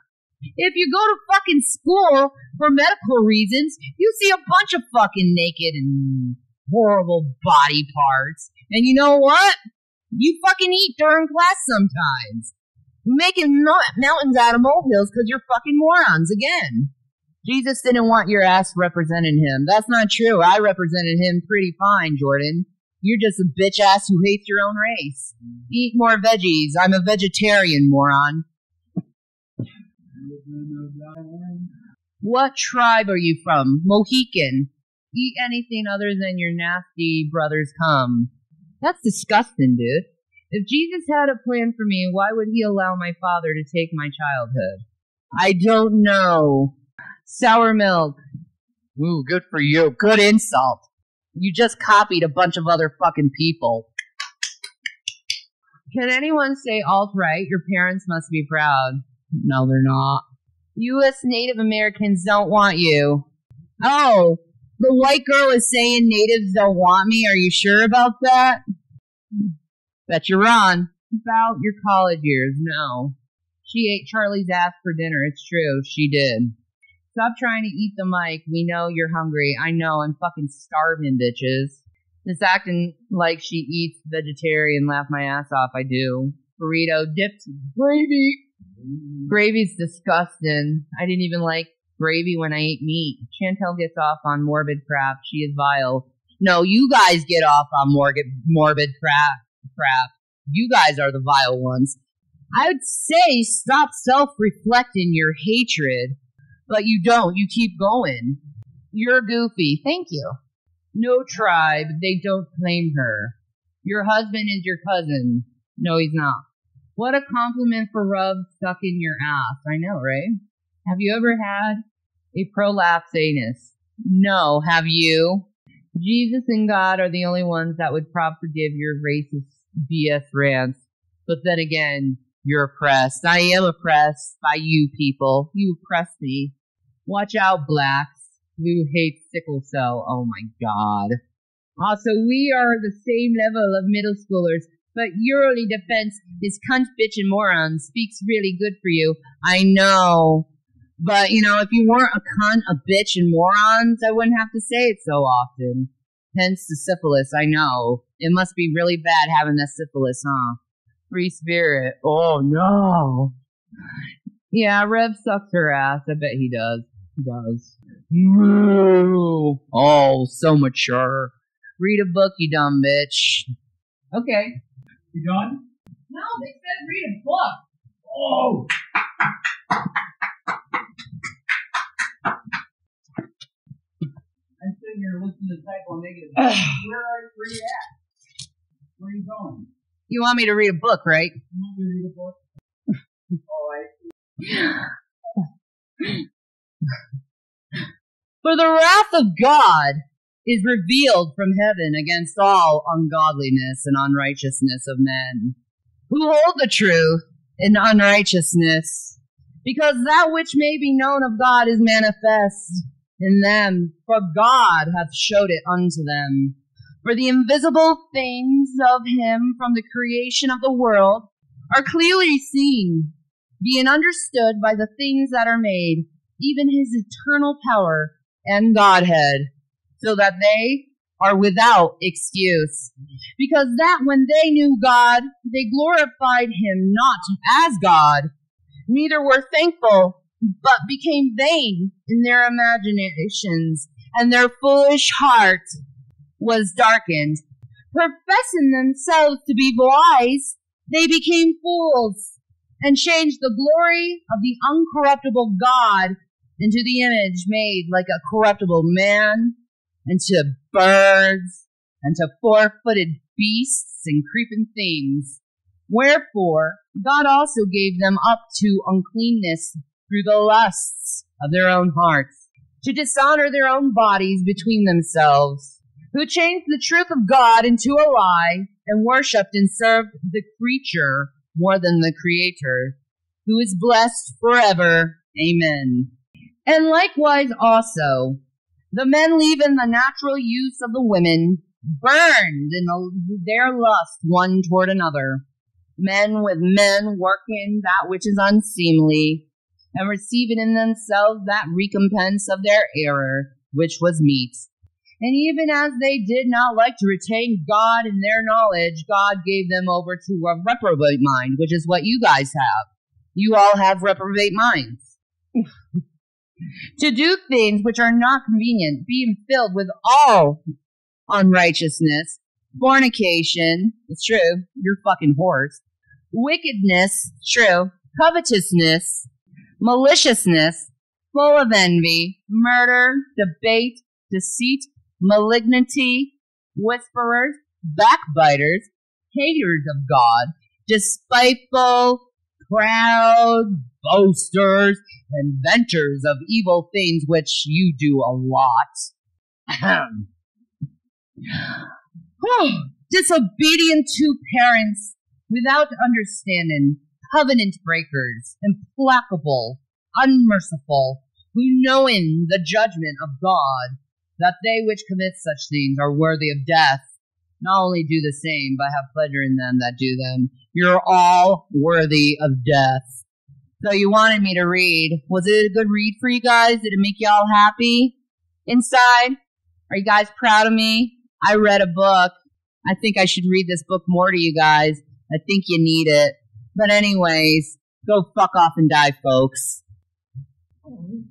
If you go to fucking school for medical reasons, you see a bunch of fucking naked and horrible body parts. And you know what? You fucking eat during class sometimes. You're making mo- mountains out of molehills because you're fucking morons again. Jesus didn't want your ass representing him. That's not true. I represented him pretty fine, Jordan. You're just a bitch ass who hates your own race. Eat more veggies. I'm a vegetarian, moron. What tribe are you from? Mohican. Eat anything other than your nasty brothers come. That's disgusting, dude. If Jesus had a plan for me, why would he allow my father to take my childhood? I don't know. Sour milk. Ooh, good for you. Good insult. You just copied a bunch of other fucking people. Can anyone say alt right? Your parents must be proud. No, they're not. U.S. Native Americans don't want you. Oh, the white girl is saying natives don't want me. Are you sure about that? Bet you're wrong. About your college years, no. She ate Charlie's ass for dinner. It's true. She did. Stop trying to eat the mic. We know you're hungry. I know. I'm fucking starving, bitches. This acting like she eats vegetarian. Laugh my ass off. I do. Burrito dipped gravy. Gravy's disgusting. I didn't even like gravy when I ate meat. Chantel gets off on morbid crap. She is vile. No, you guys get off on morbid, morbid crap. Crap. You guys are the vile ones. I would say stop self-reflecting your hatred, but you don't. You keep going. You're goofy. Thank you. No tribe. They don't claim her. Your husband is your cousin. No, he's not. What a compliment for Rub stuck in your ass. I know, right? Have you ever had a prolapse anus? No. Have you? Jesus and God are the only ones that would prop forgive your racist BS rants. But then again, you're oppressed. I am oppressed by you people. You oppress me. Watch out, blacks who hate sickle cell. Oh my god. Also, we are the same level of middle schoolers, but your only defense is cunt, bitch, and moron speaks really good for you. I know. But, you know, if you weren't a cunt, a bitch, and morons, I wouldn't have to say it so often. Hence the syphilis, I know. It must be really bad having that syphilis, huh? Free spirit. Oh no. Yeah, Rev sucks her ass. I bet he does. He does. Oh, so mature. Read a book, you dumb bitch. Okay. You done? No, they said read a book. Oh. I'm sitting here listening to Type O Negative. where are where you at? Where are you going? You want me to read a book, right? You want me to read a book? oh, I see. For the wrath of God is revealed from heaven against all ungodliness and unrighteousness of men, who hold the truth in unrighteousness, because that which may be known of God is manifest in them, for God hath showed it unto them. For the invisible things of him from the creation of the world are clearly seen, being understood by the things that are made, even his eternal power and Godhead, so that they are without excuse. Because that when they knew God, they glorified him not as God, neither were thankful, but became vain in their imaginations, and their foolish heart was darkened. Professing themselves to be wise, they became fools, and changed the glory of the uncorruptible God into the image made like a corruptible man, and to birds, and to four-footed beasts and creeping things. Wherefore, God also gave them up to uncleanness through the lusts of their own hearts, to dishonor their own bodies between themselves, who changed the truth of God into a lie, and worshipped and served the creature more than the Creator, who is blessed forever. Amen. And likewise also, the men leaving the natural use of the women, burned in the, their lust one toward another. Men with men working that which is unseemly, and receiving in themselves that recompense of their error, which was meet. And even as they did not like to retain God in their knowledge, God gave them over to a reprobate mind, which is what you guys have. You all have reprobate minds. To do things which are not convenient, being filled with all unrighteousness, fornication, it's true, you're fucking whores, wickedness, true, covetousness, maliciousness, full of envy, murder, debate, deceit, malignity, whisperers, backbiters, haters of God, despiteful, proud, boasters, inventors of evil things, which you do a lot. Disobedient to parents, without understanding, covenant breakers, implacable, unmerciful, who knowing the judgment of God, that they which commit such things are worthy of death, not only do the same, but have pleasure in them that do them. You're all worthy of death. So you wanted me to read. Was it a good read for you guys? Did it make you all happy inside? Are you guys proud of me? I read a book. I think I should read this book more to you guys. I think you need it. But anyways, go fuck off and die, folks. Oh,